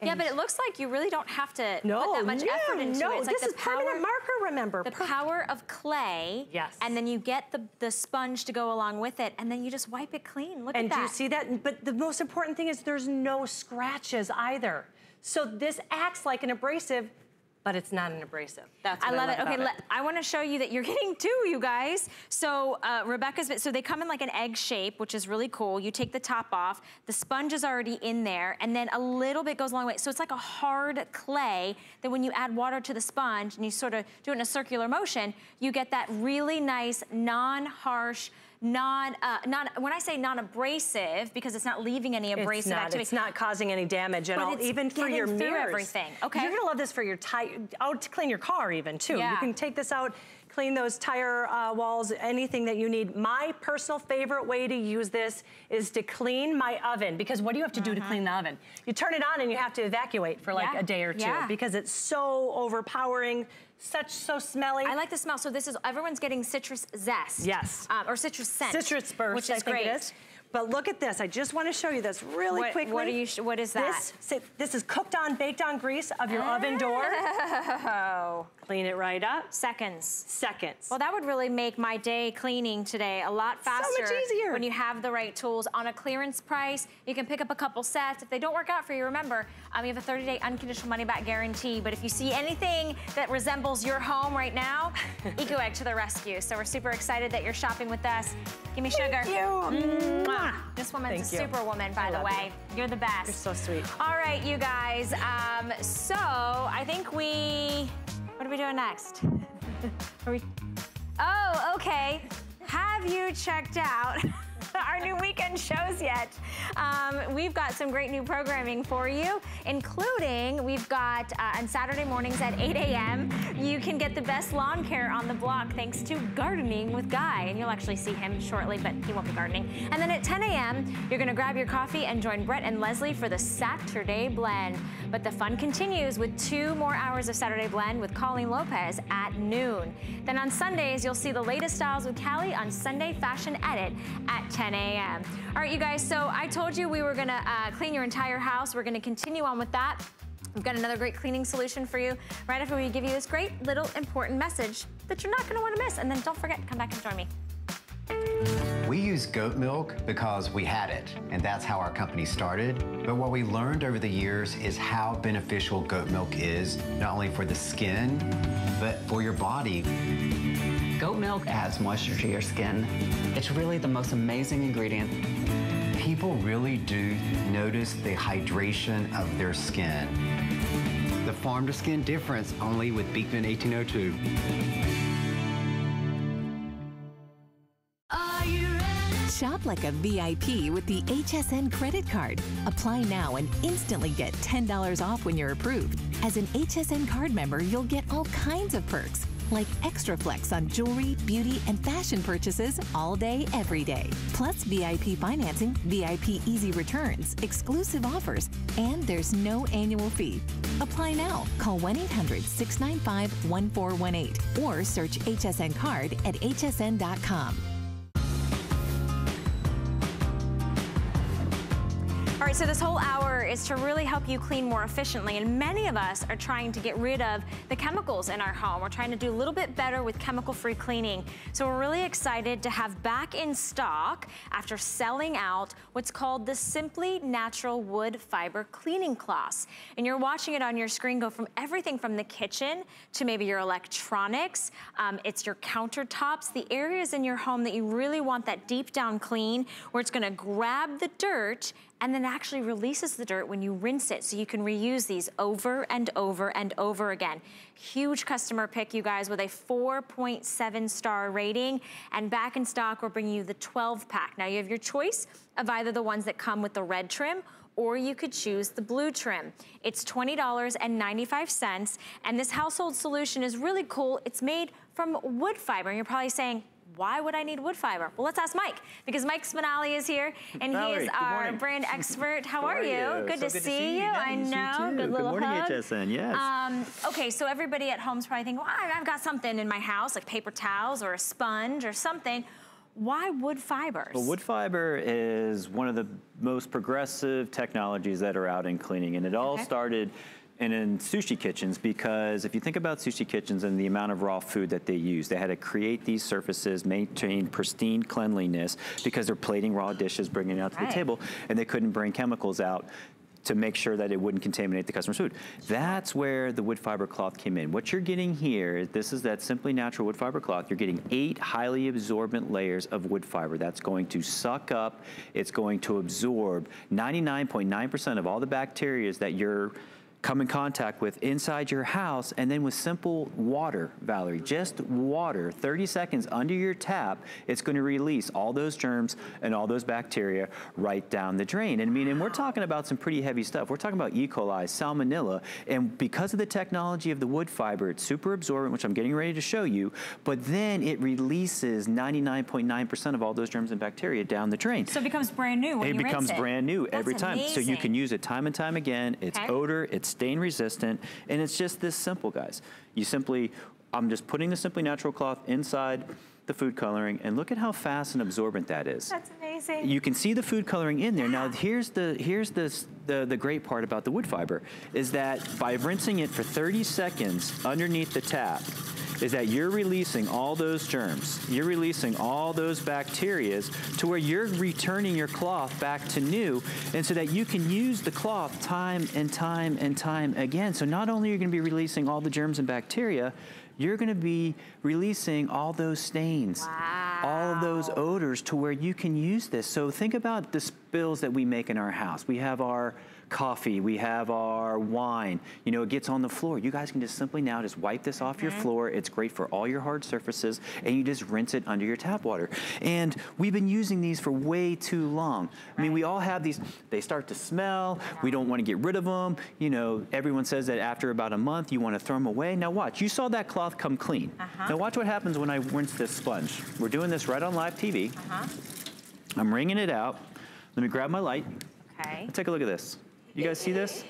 Yeah, but it looks like you really don't have to No, put that much no, effort into no. it. It's like this the is permanent marker. Remember, the Per- power of clay. Yes. And then you get the, the sponge to go along with it, and then you just wipe it clean. Look And at that. And do you see that? But the most important thing is there's no scratches either. So this acts like an abrasive, but it's not an abrasive. That's I what love it. Okay, let, I want to show you that you're getting two, you guys. So uh, Rebecca's, so they come in like an egg shape, which is really cool. You take the top off, the sponge is already in there, and then a little bit goes a long way. So it's like a hard clay that when you add water to the sponge and you sort of do it in a circular motion, you get that really nice, non-harsh, non, uh, non, when I say non-abrasive, because it's not leaving any abrasive it's not, activity. It's not causing any damage at all, even for your mirrors. everything. Okay. You're gonna love this for your tire, out to clean your car even too. Yeah. You can take this out, clean those tire uh, walls, anything that you need. My personal favorite way to use this is to clean my oven because what do you have to do to clean the oven? You turn it on and you have to evacuate for like Mm-hmm. Yeah. a day or two Yeah. because it's so overpowering, such so smelly. I like the smell. So this is, everyone's getting citrus zest. Yes. Um, or citrus scent. citrus burst, Which is great. But look at this. I just want to show you this really What- quickly. what are you sh- what is that? This, this is cooked on, baked on grease of your oven door. Oh. Clean it right up. Seconds. Seconds. Well, that would really make my day cleaning today a lot faster. So much easier. When you have the right tools on a clearance price, you can pick up a couple sets. If they don't work out for you, remember, um, you have a 30-day unconditional money-back guarantee. But if you see anything that resembles your home right now, EcoEgg to the rescue. So we're super excited that you're shopping with us. Give me sugar. Thank you. Mwah. This woman's Thank a you. superwoman, by I the way. You. are the best. You're so sweet. All right, you guys. Um, so I think we. What are we doing next? Are we? Oh, okay. Have you checked out our new weekend shows yet? Um, we've got some great new programming for you, including we've got uh, on Saturday mornings at 8 a.m. You can get the best lawn care on the block thanks to Gardening with Guy, and you'll actually see him shortly, but he won't be gardening. And then at 10 a.m., you're gonna grab your coffee and join Brett and Leslie for the Saturday Blend. But the fun continues with two more hours of Saturday Blend with Colleen Lopez at noon. Then on Sundays, you'll see the latest styles with Callie on Sunday Fashion Edit at 10 a.m. All right, you guys, so I told you we were gonna uh, clean your entire house. We're gonna continue on with that. We've got another great cleaning solution for you right after we give you this great little important message that you're not gonna wanna miss. And then don't forget, come back and join me. We use goat milk because we had it, and that's how our company started. But what we learned over the years is how beneficial goat milk is, not only for the skin, but for your body. Goat milk adds moisture to your skin. It's really the most amazing ingredient. People really do notice the hydration of their skin. The farm to skin difference only with Beekman 1802. Shop like a VIP with the HSN credit card. Apply now and instantly get $10 off when you're approved. As an HSN card member, you'll get all kinds of perks, like extra flex on jewelry, beauty, and fashion purchases all day, every day. Plus VIP financing, VIP easy returns, exclusive offers, and there's no annual fee. Apply now. Call 1 800 695 1418 or search HSN card at hsn.com. so this whole hour is to really help you clean more efficiently. And many of us are trying to get rid of the chemicals in our home. We're trying to do a little bit better with chemical-free cleaning. So we're really excited to have back in stock, after selling out, what's called the Simply Natural Wood Fiber Cleaning Cloths. And you're watching it on your screen go from everything from the kitchen to maybe your electronics, um, it's your countertops, the areas in your home that you really want that deep down clean, where it's gonna grab the dirt and then actually releases the dirt when you rinse it so you can reuse these over and over and over again. Huge customer pick, you guys, with a 4.7 star rating. And back in stock, we're bringing you the 12 pack. Now you have your choice of either the ones that come with the red trim or you could choose the blue trim. It's $20.95, and this household solution is really cool. It's made from wood fiber, and you're probably saying, why would I need wood fiber? Well, let's ask Mike, because Mike Spinelli is here, and Valerie, he is our brand expert. How, are, you? you? Good, So to, good to see see you. you. I you know. Good Good little morning, hug. HSN, yes. Um, okay, so everybody at home's probably thinking, well, I've got something in my house, like paper towels or a sponge or something. Why wood fibers? Well, wood fiber is one of the most progressive technologies that are out in cleaning, and it all Okay. started in, in sushi kitchens because if you think about sushi kitchens and the amount of raw food that they use, they had to create these surfaces, maintain pristine cleanliness because they're plating raw dishes, bringing it out to Right. the table, and they couldn't bring chemicals out to make sure that it wouldn't contaminate the customer's food. That's where the wood fiber cloth came in. What you're getting here, this is that Simply Natural wood fiber cloth. You're getting eight highly absorbent layers of wood fiber that's going to suck up, it's going to absorb 99.9% of all the bacteria that you're come in contact with inside your house and then with simple water, Valerie, just water, 30 seconds under your tap, it's going to release all those germs and all those bacteria right down the drain. And I mean, and we're talking about some pretty heavy stuff. We're talking about E. coli, salmonella, and because of the technology of the wood fiber, it's super absorbent, which I'm getting ready to show you, but then it releases 99.9% of all those germs and bacteria down the drain. So it becomes brand new when it you rinse becomes it. brand new That's every time. So you can use it time and time again. It's Okay. odor, it's stain resistant, and it's just this simple, guys. You simply, I'm just putting the Simply Natural cloth inside the food coloring, and look at how fast and absorbent that is. That's amazing. You can see the food coloring in there. Now, here's the here's this the the great part about the wood fiber is that by rinsing it for 30 seconds underneath the tap, is that you're releasing all those germs. You're releasing all those bacterias to where you're returning your cloth back to new, and so that you can use the cloth time and time and time again. So not only are you going to be releasing all the germs and bacteria, you're going to be releasing all those stains, all of those odors to where you can use this. So think about the spills that we make in our house. We have our coffee, we have our wine, you know, it gets on the floor. You guys can just simply now just wipe this off your Mhm. floor. It's great for all your hard surfaces and you just rinse it under your tap water. And we've been using these for way too long. I mean, we all have these, they start to smell, we don't want to get rid of them. You know, everyone says that after about a month you want to throw them away. Now watch, you saw that cloth come clean. Uh-huh. Now watch what happens when I rinse this sponge. We're doing this right on live TV. Uh-huh. I'm wringing it out. Let me grab my light. Okay. Take a look at this. You guys see this?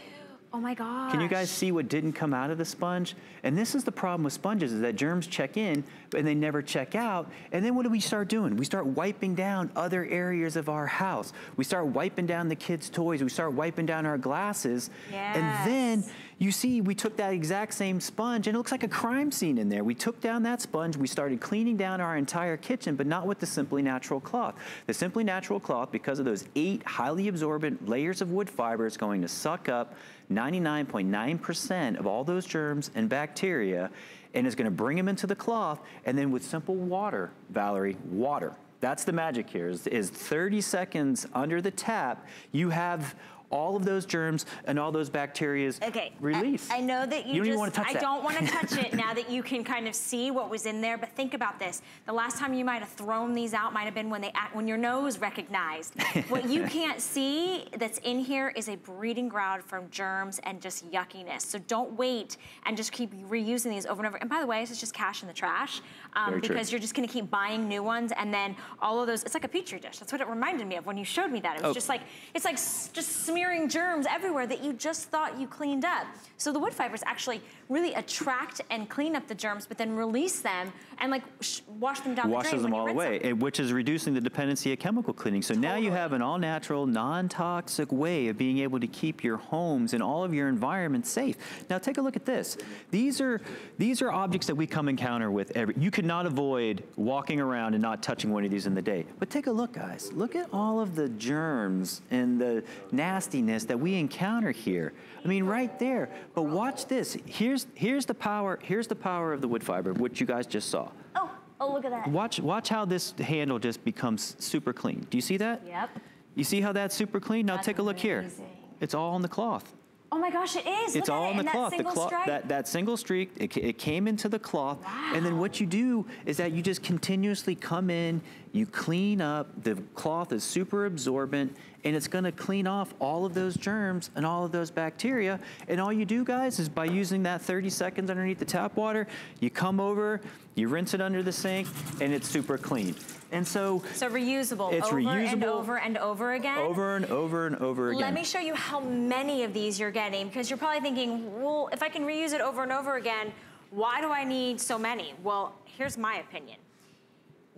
Oh my god. Can you guys see what didn't come out of the sponge? And this is the problem with sponges is that germs check in and they never check out. And then what do we start doing? We start wiping down other areas of our house. We start wiping down the kids' toys. We start wiping down our glasses. Yes. And then you see we took that exact same sponge and it looks like a crime scene in there. We took down that sponge. We started cleaning down our entire kitchen, but not with the Simply Natural cloth. The Simply Natural cloth, because of those eight highly absorbent layers of wood fiber, is going to suck up 99.9% of all those germs and bacteria and is going to bring them into the cloth. And then with simple water, Valerie, water. That's the magic here is, is 30 seconds under the tap, you have all of those germs and all those bacterias Okay. released. I know that you, You don't just, wanna touch I that. don't want to touch it now that you can kind of see what was in there, but think about this. The last time you might have thrown these out might have been when they when your nose recognized. what you can't see that's in here is a breeding ground from germs and just yuckiness. So don't wait and just keep reusing these over and over. And by the way, this is just cash in the trash um, Very true. because you're just going to keep buying new ones and then all of those, it's like a petri dish. That's what it reminded me of when you showed me that. It was Oh. just like, it's like just smear smearing germs everywhere that you just thought you cleaned up. So the wood fibers actually really attract and clean up the germs, but then release them and like wash them down Washes the them all away, them. Eh, which is reducing the dependency of chemical cleaning. So totally. now you have an all-natural, non-toxic way of being able to keep your homes and all of your environment safe. Now take a look at this. These are these are objects that we come encounter with every. You could not avoid walking around and not touching one of these in the day. But take a look, guys. Look at all of the germs and the nastiness that we encounter here. I mean, right there. But watch this. Here's here's the power. Here's the power of the wood fiber, which you guys just saw. Oh, oh, look at that. Watch watch how this handle just becomes super clean. Do you see that? Yep. You see how that's super clean? Now that's take a look amazing. here. It's all on the cloth. Oh my gosh, it is. It's Look all on the cloth. That the cloth, that, that single streak, it, it came into the cloth. Wow. And then what you do is that you just continuously come in, you clean up, the cloth is super absorbent, and it's gonna clean off all of those germs and all of those bacteria. And all you do, guys, is by using that 30 seconds underneath the tap water, you come over, you rinse it under the sink, and it's super clean. And so, so reusable, it's over reusable, and over and over again. Over and over and over again. Let me show you how many of these you're getting, because you're probably thinking, well, if I can reuse it over and over again, why do I need so many? Well, here's my opinion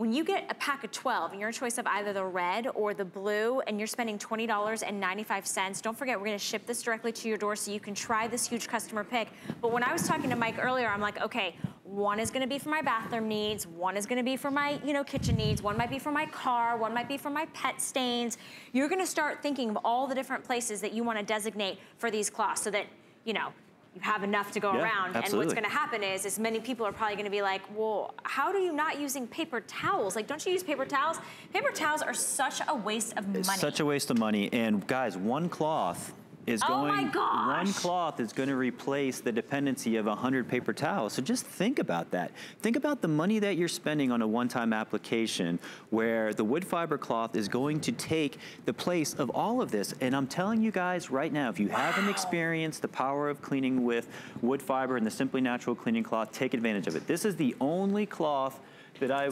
when you get a pack of 12 and your choice of either the red or the blue and you're spending $20.95, don't forget we're gonna ship this directly to your door so you can try this huge customer pick. But when I was talking to Mike earlier, I'm like, okay, one is gonna be for my bathroom needs, one is gonna be for my, you know, kitchen needs, one might be for my car, one might be for my pet stains. You're gonna start thinking of all the different places that you wanna designate for these cloths so that, you know, you have enough to go yeah, around. Absolutely. And what's gonna happen is, is many people are probably gonna be like, well, how do you not using paper towels? Like, don't you use paper towels? Paper towels are such a waste of money. It's such a waste of money. And guys, one cloth is oh going, one cloth is going to replace the dependency of 100 paper towels. So just think about that. Think about the money that you're spending on a one-time application where the wood fiber cloth is going to take the place of all of this. And I'm telling you guys right now, if you wow. haven't experienced the power of cleaning with wood fiber and the Simply Natural cleaning cloth, take advantage of it. This is the only cloth that I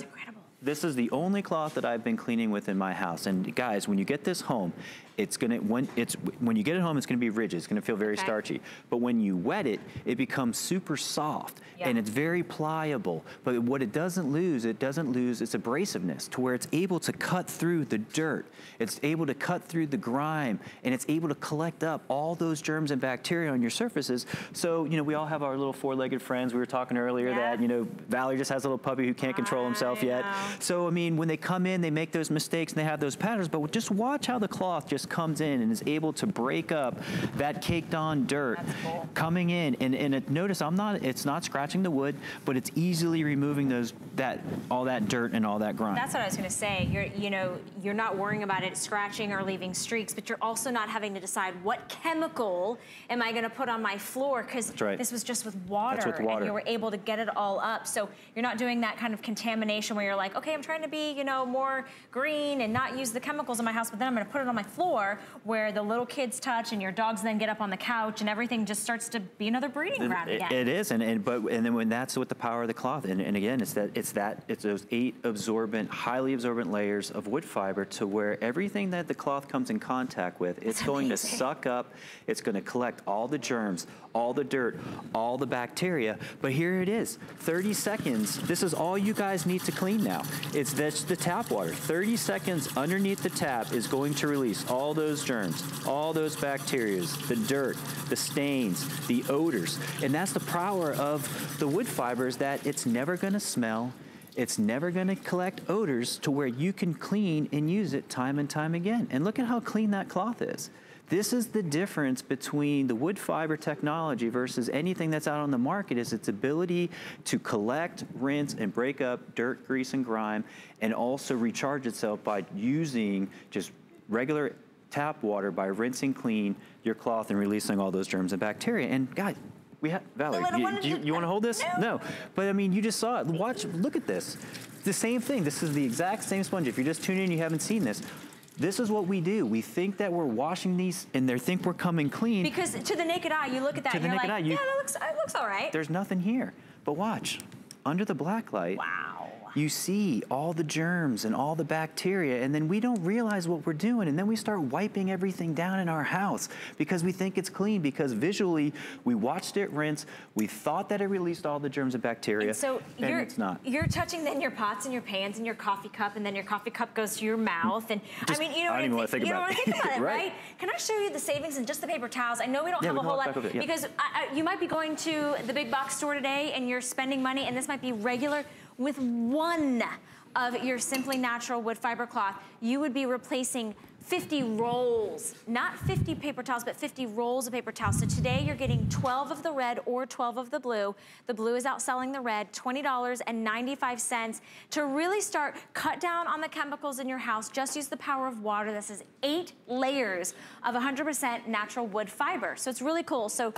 this is the only cloth that I've been cleaning with in my house. And guys, when you get this home, it's gonna when it's when you get it home, it's gonna be rigid. It's gonna feel very okay. starchy. But when you wet it, it becomes super soft yeah. and it's very pliable. But what it doesn't lose, it doesn't lose its abrasiveness to where it's able to cut through the dirt. It's able to cut through the grime and it's able to collect up all those germs and bacteria on your surfaces. So you know we all have our little four-legged friends. We were talking earlier yeah. that you know Valerie just has a little puppy who can't control himself yet. So I mean when they come in, they make those mistakes and they have those patterns. But just watch how the cloth just comes in and is able to break up that caked on dirt cool. coming in. And, and it, notice I'm not, it's not scratching the wood, but it's easily removing those, that, all that dirt and all that grime. That's what I was gonna say. You're, you know, you're not worrying about it scratching or leaving streaks, but you're also not having to decide what chemical am I gonna put on my floor because right. this was just with water, with water, and you were able to get it all up. So you're not doing that kind of contamination where you're like, okay, I'm trying to be, you know, more green and not use the chemicals in my house, but then I'm gonna put it on my floor where the little kids touch and your dogs then get up on the couch and everything just starts to be another breeding ground again. It is, and, and but and then when that's with the power of the cloth, and, and again, it's that it's that it's those eight absorbent, highly absorbent layers of wood fiber to where everything that the cloth comes in contact with, it's going to suck up, it's going to collect all the germs, all the dirt, all the bacteria. But here it is, 30 seconds. This is all you guys need to clean now. It's this, the tap water. 30 seconds underneath the tap is going to release all those germs, all those bacteria, the dirt, the stains, the odors. And that's the power of the wood fibers that it's never gonna smell, it's never gonna collect odors to where you can clean and use it time and time again. And look at how clean that cloth is. This is the difference between the wood fiber technology versus anything that's out on the market is its ability to collect, rinse, and break up dirt, grease, and grime, and also recharge itself by using just regular tap water by rinsing clean your cloth and releasing all those germs and bacteria. And guys, we have, Valerie, you, you, you want to hold this? No. no. But I mean, you just saw it. Watch, look at this. the same thing. This is the exact same sponge. If you're just tuning in, you haven't seen this. This is what we do. We think that we're washing these and they think we're coming clean. Because to the naked eye, you look at that to and you're like, eye, you, yeah, that looks, it looks all right. There's nothing here. But watch, under the black light, wow. You see all the germs and all the bacteria, and then we don't realize what we're doing, and then we start wiping everything down in our house because we think it's clean, because visually we watched it rinse, we thought that it released all the germs and bacteria, And so and you're, it's not. You're touching then your pots and your pans and your coffee cup, and then your coffee cup goes to your mouth. And Just- I mean, you know, I don't even wanna think you don't about it. think about it, Right. right? Can I show you the savings in just the paper towels? I know we don't Yeah, have we a whole lot back over it, yeah. because I, I, you might be going to the big box store today and you're spending money, and this might be regular with one of your Simply Natural wood fiber cloth. You would be replacing 50 rolls, not 50 paper towels, but 50 rolls of paper towels. So today you're getting 12 of the red or 12 of the blue. The blue is outselling the red, $20.95 to really start cut down on the chemicals in your house. Just use the power of water. This is eight layers of 100% natural wood fiber. So it's really cool. So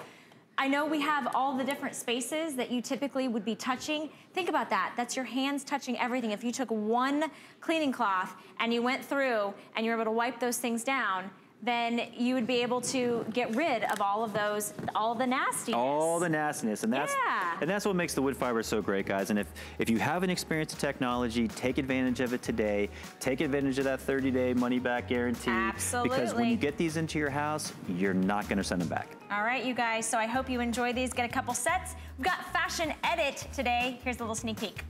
I know we have all the different spaces that you typically would be touching. Think about that. That's your hands touching everything. If you took one cleaning cloth and you went through and you were able to wipe those things down, then you would be able to get rid of all of those, all the nastiness. All the nastiness, and that's Yeah. and that's what makes the wood fiber so great, guys. And if if you haven't experienced the technology, take advantage of it today. Take advantage of that 30-day money-back guarantee. Absolutely. Because when you get these into your house, you're not going to send them back. All right, you guys, so I hope you enjoy these. Get a couple sets. We've got Fashion Edit today. Here's a little sneak peek.